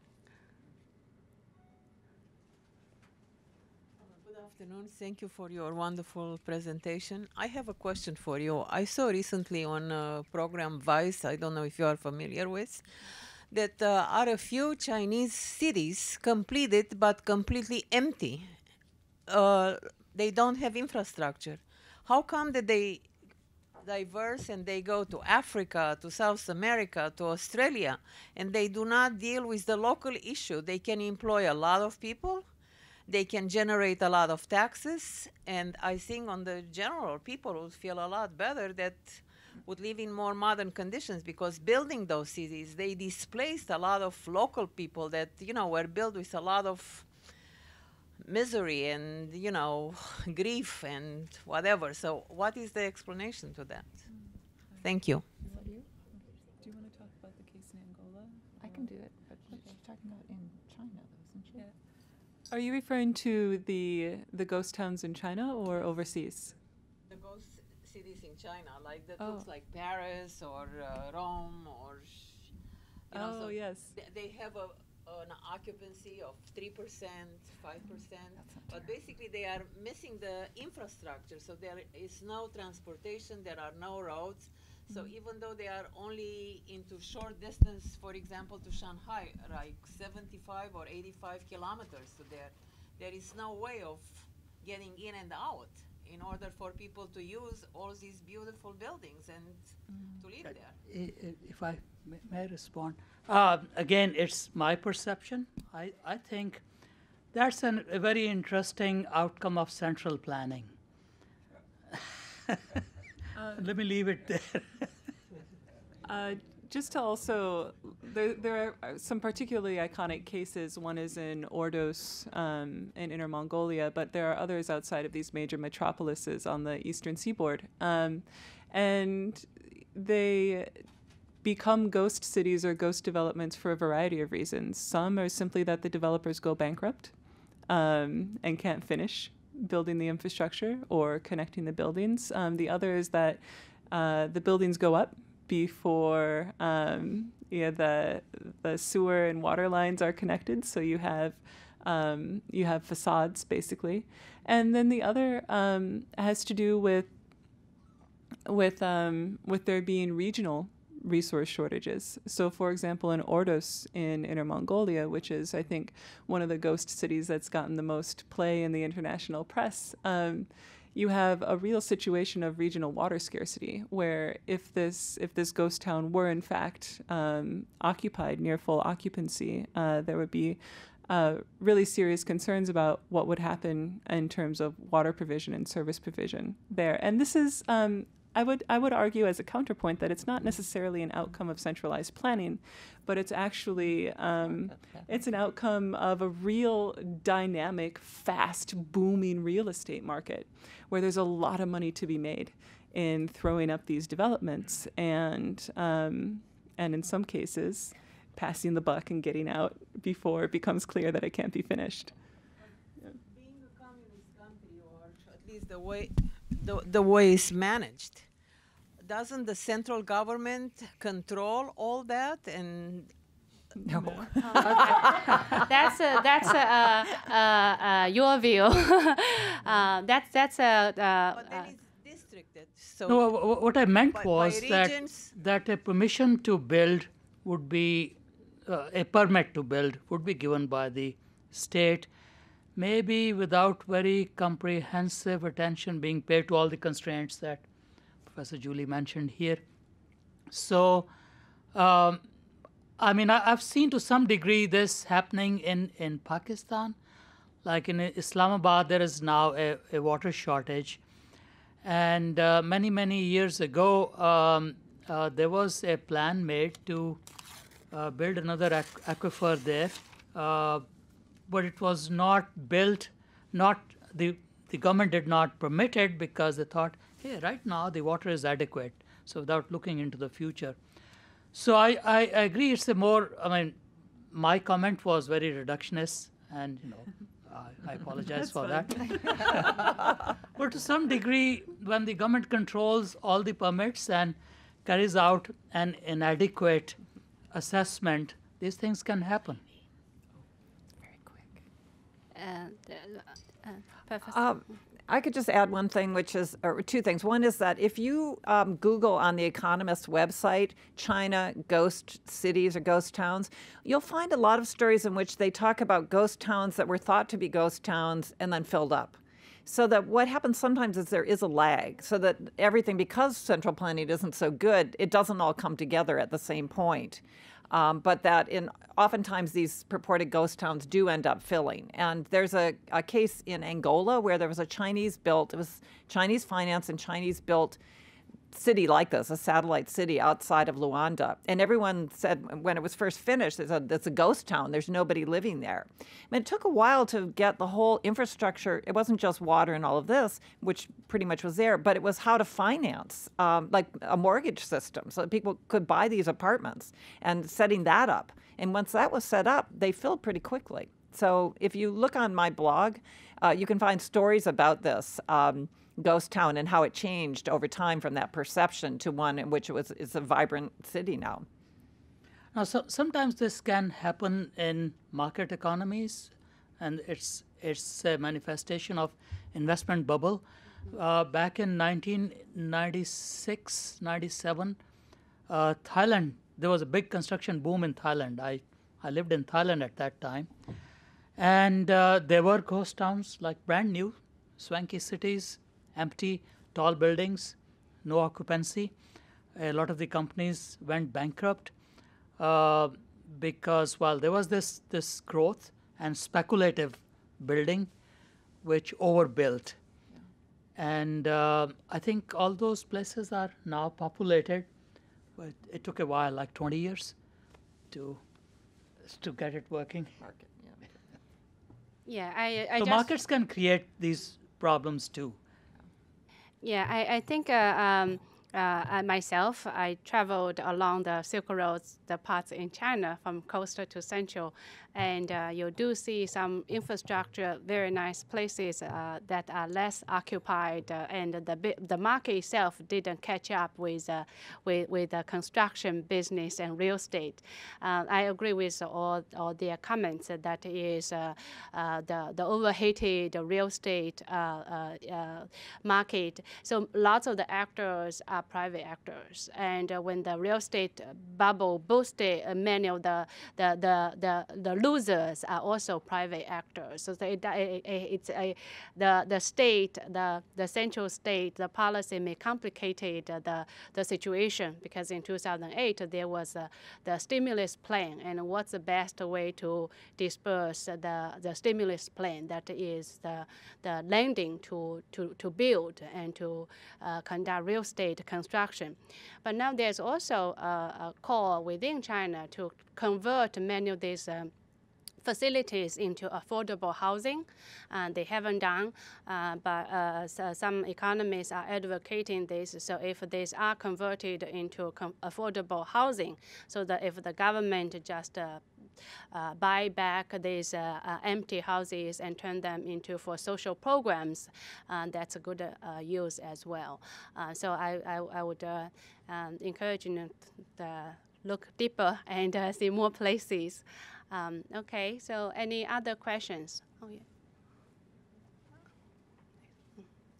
Good afternoon. Thank you for your wonderful presentation. I have a question for you. I saw recently on uh, program Vice, I don't know if you are familiar with, that uh, are a few Chinese cities completed but completely empty. Uh, they don't have infrastructure. How come that they diverse and they go to Africa, to South America, to Australia, and they do not deal with the local issue? They can employ a lot of people they can generate a lot of taxes and i think on the general people would feel a lot better that would live in more modern conditions because building those cities they displaced a lot of local people that you know were built with a lot of misery and you know grief and whatever so what is the explanation to that thank you Do you want to talk about the case in Angola? I can do it, but she's talking about in China, though, isn't she? Are you referring to the the ghost towns in China or overseas? the ghost cities in China, like that Oh. looks like Paris or uh, Rome or. You know, Oh, so yes. th- They have a, an occupancy of three percent, five percent, but basically they are missing the infrastructure. So there is no transportation, there are no roads. So Mm-hmm. even though they are only into short distance, for example, to Shanghai, like seventy-five or eighty-five kilometers to there, there is no way of getting in and out in order for people to use all these beautiful buildings and Mm-hmm. to live there. I- i- If I may- may respond, uh, again, it's my perception. I, I think that's an, a very interesting outcome of central planning. Let me leave it there. Uh, just to also, there, there are some particularly iconic cases. One is in Ordos um, in Inner Mongolia, but there are others outside of these major metropolises on the eastern seaboard. Um, and they become ghost cities or ghost developments for a variety of reasons. Some are simply that the developers go bankrupt um, and can't finish building the infrastructure or connecting the buildings. Um, the other is that uh, the buildings go up before um, know, the the sewer and water lines are connected. So you have um, you have facades basically, and then the other um, has to do with with um, with there being regional resource shortages. So, for example, in Ordos in Inner Mongolia, which is I think one of the ghost cities that's gotten the most play in the international press. Um, you have a real situation of regional water scarcity, where if this if this ghost town were in fact um, occupied near full occupancy, uh, there would be uh, really serious concerns about what would happen in terms of water provision and service provision there. And this is, um, I would I would argue as a counterpoint that it's not necessarily an outcome of centralized planning, but it's actually um, it's an outcome of a real dynamic, fast, booming real estate market where there's a lot of money to be made in throwing up these developments and um, and in some cases passing the buck and getting out before it becomes clear that it can't be finished. Being a communist country, or at least the way the, the way it's managed, doesn't the central government control all that and No. that's uh, that's uh, uh, uh, your view. uh, that's that's but then it's districted. So No, wha- wha- what I meant by- by was that, that a permission to build would be, uh, a permit to build would be given by the state, maybe without very comprehensive attention being paid to all the constraints that Professor Julie mentioned here. So, um, I mean, I, I've seen to some degree this happening in, in Pakistan. Like in Islamabad, there is now a, a water shortage. And uh, many, many years ago, um, uh, there was a plan made to uh, build another aqu- aquifer there, uh, but it was not built. Not the the government did not permit it because they thought, hey, right now the water is adequate. So without looking into the future, so I, I, I agree. It's a more. I mean, my comment was very reductionist, and you know, I, I apologize for that. but to some degree, when the government controls all the permits and carries out an inadequate assessment, these things can happen. uh, uh, Professor. Um, I could just add one thing, which is, or two things. One is that if you um, Google on the Economist website, China ghost cities or ghost towns, you'll find a lot of stories in which they talk about ghost towns that were thought to be ghost towns and then filled up. So that what happens sometimes is there is a lag, so that everything, because central planning isn't so good, it doesn't all come together at the same point. Um, but that in oftentimes these purported ghost towns do end up filling. And there's a, a case in Angola where there was a Chinese built, it was Chinese finance and Chinese built city like this, a satellite city outside of Luanda. And everyone said when it was first finished, it's a, it's a ghost town. There's nobody living there. I mean, it took a while to get the whole infrastructure. It wasn't just water and all of this, which pretty much was there, but it was how to finance, um, like a mortgage system, so that people could buy these apartments and setting that up. And once that was set up, they filled pretty quickly. So if you look on my blog, uh, you can find stories about this. Um, ghost town and how it changed over time from that perception to one in which it was is a vibrant city now. Now, so, sometimes this can happen in market economies, and it's it's a manifestation of investment bubble. Uh, back in 1996, 97, uh, Thailand, there was a big construction boom in Thailand. I, I lived in Thailand at that time. And uh, there were ghost towns, like brand new, swanky cities, empty, tall buildings, no occupancy. A lot of the companies went bankrupt uh, because, well, there was this, this growth and speculative building which overbuilt. And uh, I think all those places are now populated, but it took a while, like 20 years, to to get it working. yeah, I, I So just. markets can create these problems too. Yeah, I, I think uh, um, uh, myself, I traveled along the Silk Road, the parts in China from coastal to central, and uh, you do see some infrastructure, very nice places uh, that are less occupied, uh, and the the market itself didn't catch up with uh, with with the construction business and real estate. Uh, I agree with all all their comments that is uh, the the overheated real estate market. So lots of the actors are private actors, and when the real estate bubble boosted, many of the the the the, the losers are also private actors. So they, it's a, the the state, the the central state, the policy may complicated uh, the the situation because in 2008 there was uh, the stimulus plan, and what's the best way to disperse the the stimulus plan that is the the lending to to to build and to uh, conduct real estate construction. But now there's also a, a call within China to convert many of these. Um, facilities into affordable housing. Uh, they haven't done, uh, but uh, so some economists are advocating this. So if these are converted into affordable housing, so that if the government just uh, uh, buy back these uh, uh, empty houses and turn them into for social programs, uh, that's a good uh, use as well. Uh, so I, I, I would um, encourage you to look deeper and see more places. Um, okay, so any other questions? Oh, yeah.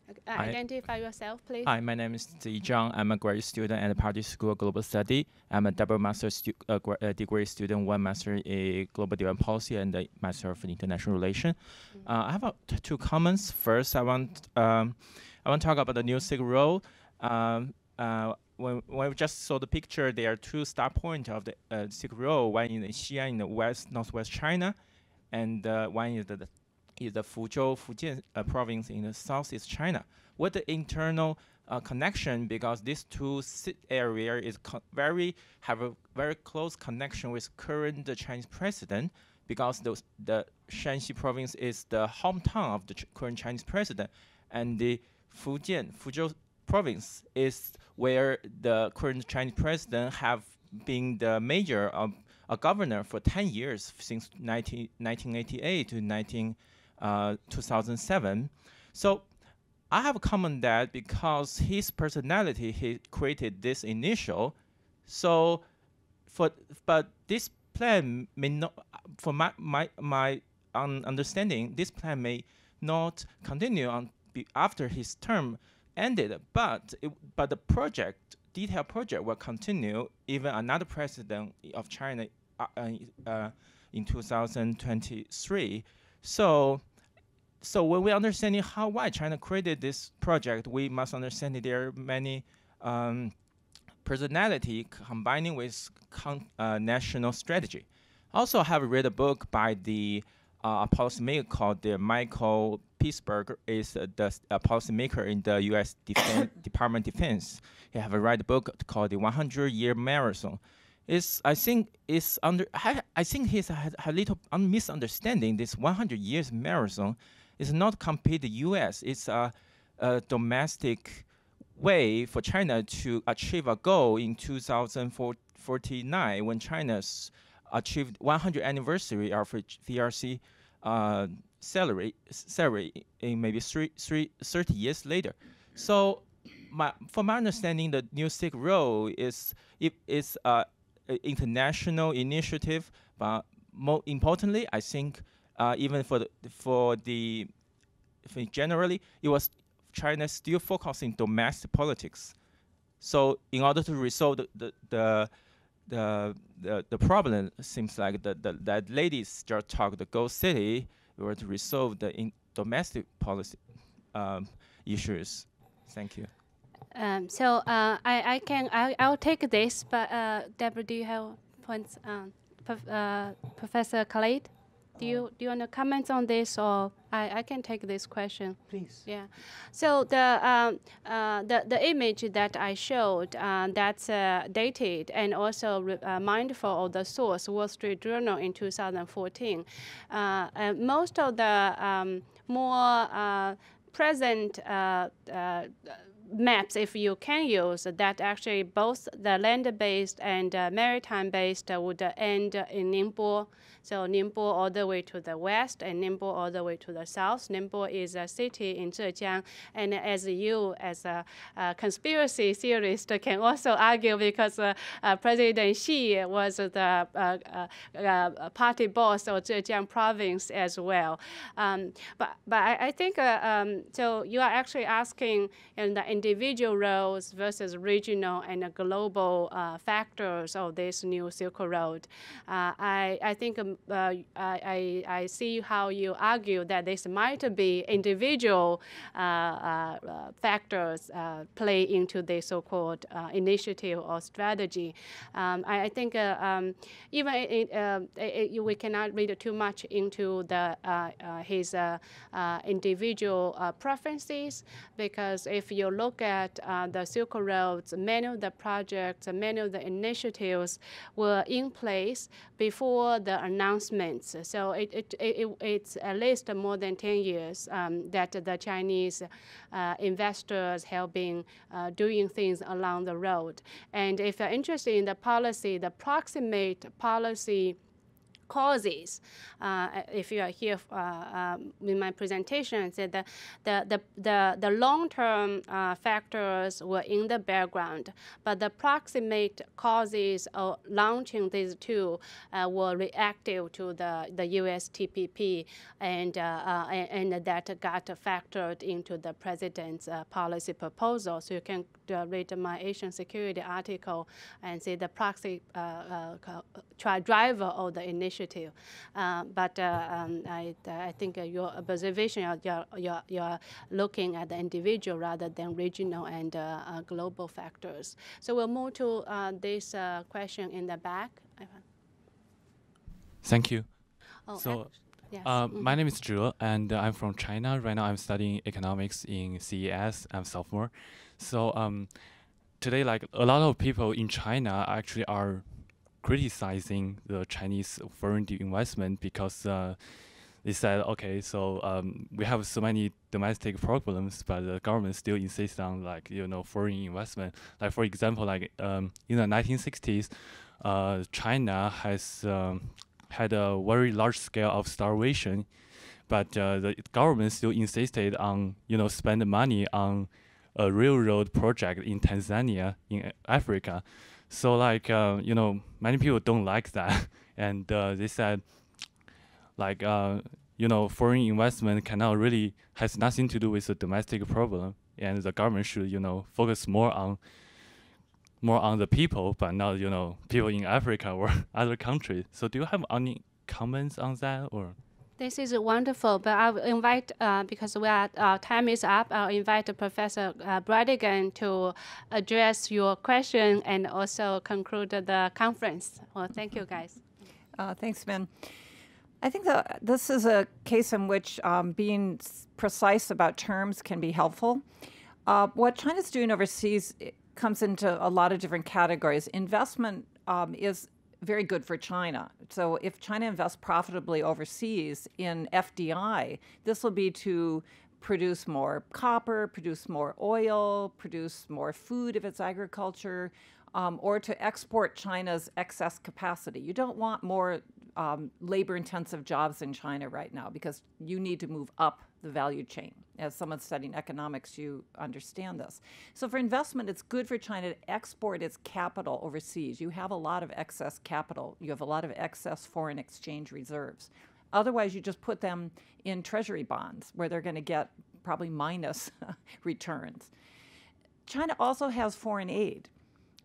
Uh, I- identify yourself, please. Hi, my name is Zi Zhang. I'm a graduate student at the Pardee School of Global Study. I'm a double master stu- uh, gra- uh, degree student, one master in global development policy and a master of international relation. Uh, I have two comments. First, I want um, I want to talk about the New Silk Road. Um, uh, when, when we just saw the picture, there are two start points of the uh, Silk Road. One in Xi'an in the west northwest China, and uh, one is the, the is the Fuzhou, Fujian uh, province in the southeast China. What the internal uh, connection because these two area is very have a very close connection with current Chinese president because those the Shaanxi province is the hometown of the ch- current Chinese president, and the Fujian Fuzhou province is where the current Chinese president have been the major of a governor for 10 years since 19, 1988 to 19, uh, 2007. So I have a comment that because his personality, he created this initial. So, for but this plan may not, for my my my understanding, this plan may not continue on after his term ended. But it, but the project detailed project will continue even another president of China uh, uh, uh, in 2023. So so when we understanding how why China created this project, we must understand that there are many um, personality combining with uh, national strategy. Also, I have read a book by the uh, policymaker called the Michael Pillsbury is the uh, policymaker in the U.S. Defen- Department of Defense. He have a write a book called the 100 Year Marathon. Is I think is under I, I think he's had a little un- misunderstanding. This 100 years marathon is not compete the U.S. It's a, a domestic way for China to achieve a goal in 2049 when China's achieved 100 anniversary of its VRC uh, salary salary in maybe three, three, 30 years later. So, my, from my understanding, the New Silk Road is it is a, a international initiative, but more importantly, I think uh, even for the for the for generally, it was China still focusing domestic politics. So in order to resolve the the the the, the, the problem, seems like the, the that ladies just talk the Gold City were to resolve the domestic policy um, issues. Thank you. Um, so uh, I, I can I, I'll take this, but uh, Deborah, do you have points? Um, prof, uh, Professor Khalid, do you do you want to comment on this, or I, I can take this question? Please. Yeah. So the um, uh, the the image that I showed uh, that's uh, dated and also re- uh, mindful of the source Wall Street Journal in 2014. Uh, and most of the um, more uh, present uh, uh, maps, if you can use, that actually both the land-based and uh, maritime-based uh, would uh, end in Ningbo. So Ningbo all the way to the west and Ningbo all the way to the south. Ningbo is a city in Zhejiang, and as you, as a, uh conspiracy theorist, can also argue because uh, uh, President Xi was the uh, uh, uh, party boss of Zhejiang province as well. Um, but but I, I think uh, um, so. You are actually asking in the individual roles versus regional and uh, global uh, factors of this new Silk Road. Uh, I I think um, uh, I, I I see how you argue that this might be individual uh, uh, uh, factors uh, play into the so-called uh, initiative or strategy. Um, I, I think uh, um, even it, uh, it, it- we cannot read too much into the uh, uh, his uh, uh, individual uh, preferences because if you look at uh, the Silk Roads, many of the projects, many of the initiatives were in place before the announcements. So it, it, it, it's at least more than 10 years um, that the Chinese uh, investors have been uh, doing things along the road. And if you're interested in the policy, the proximate policy causes. Uh, if you are here uh, um, in my presentation, I said the, the, the, the, the long-term uh, factors were in the background, but the proximate causes of launching these two uh, were reactive to the, the U.S. TPP, and, uh, uh, and, and that got factored into the president's policy proposal. So you can read my Asian security article and see the proxy driver of the initiative initiative. Uh, but uh, um, I, I think your observation, you're, you're, you're looking at the individual rather than regional and uh, global factors. So we'll move to this question in the back. Thank you. Oh, so, yes. uh, mm my name is Zhe, and I'm from China. Right now, I'm studying economics in CES. I'm sophomore. So um, today, like a lot of people in China actually are criticizing the Chinese foreign investment because uh, they said, okay, so um, we have so many domestic problems, but the government still insists on like you know foreign investment. Like for example, like um, in the 1960s, uh, China has um, had a very large scale of starvation, but uh, the government still insisted on you know spend money on a railroad project in Tanzania in Africa. So like uh, you know, many people don't like that, and uh, they said like uh, you know, foreign investment cannot really has nothing to do with the domestic problem, and the government should you know focus more on more on the people, but not you know people in Africa or other countries. So do you have any comments on that or? This is wonderful, but I'll invite, uh, because we are, uh, time is up, I'll invite Professor uh, Bräutigam to address your question and also conclude the conference. Well, thank you, guys. Uh, thanks, Ben. I think that this is a case in which um, being precise about terms can be helpful. Uh, what China's doing overseas comes into a lot of different categories. Investment um, is very good for China. So if China invests profitably overseas in FDI, this will be to produce more copper, produce more oil, produce more food if it's agriculture, um, or to export China's excess capacity. You don't want more um, labor intensive jobs in China right now because you need to move up the value chain. As someone studying economics, you understand this. So, for investment, it's good for China to export its capital overseas. You have a lot of excess capital, you have a lot of excess foreign exchange reserves. Otherwise, you just put them in treasury bonds where they're going to get probably minus returns. China also has foreign aid,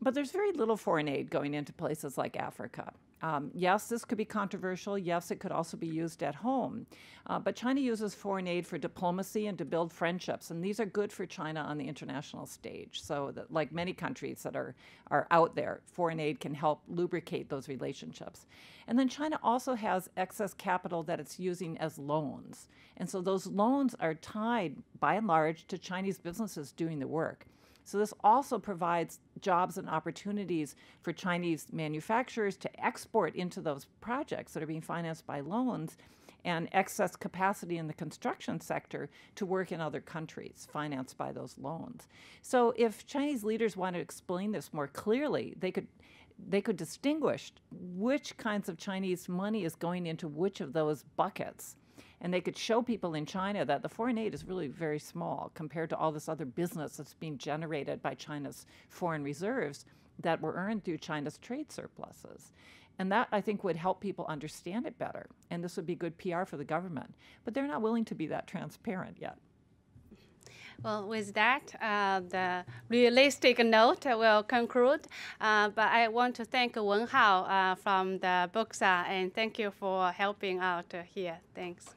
but there's very little foreign aid going into places like Africa. Um, yes, this could be controversial. Yes, it could also be used at home. Uh, but China uses foreign aid for diplomacy and to build friendships, and these are good for China on the international stage. So, that, like many countries that are, are out there, foreign aid can help lubricate those relationships. And then China also has excess capital that it's using as loans. And so those loans are tied, by and large, to Chinese businesses doing the work. So this also provides jobs and opportunities for Chinese manufacturers to export into those projects that are being financed by loans and excess capacity in the construction sector to work in other countries financed by those loans. So if Chinese leaders want to explain this more clearly, they could they could distinguish which kinds of Chinese money is going into which of those buckets and they could show people in China that the foreign aid is really very small compared to all this other business that's being generated by China's foreign reserves that were earned through China's trade surpluses. And that, I think, would help people understand it better. And this would be good PR for the government. But they're not willing to be that transparent yet. Well, with that, uh, the realistic note will conclude. Uh, but I want to thank Wen Hao uh, from the Booksa and thank you for helping out here. Thanks.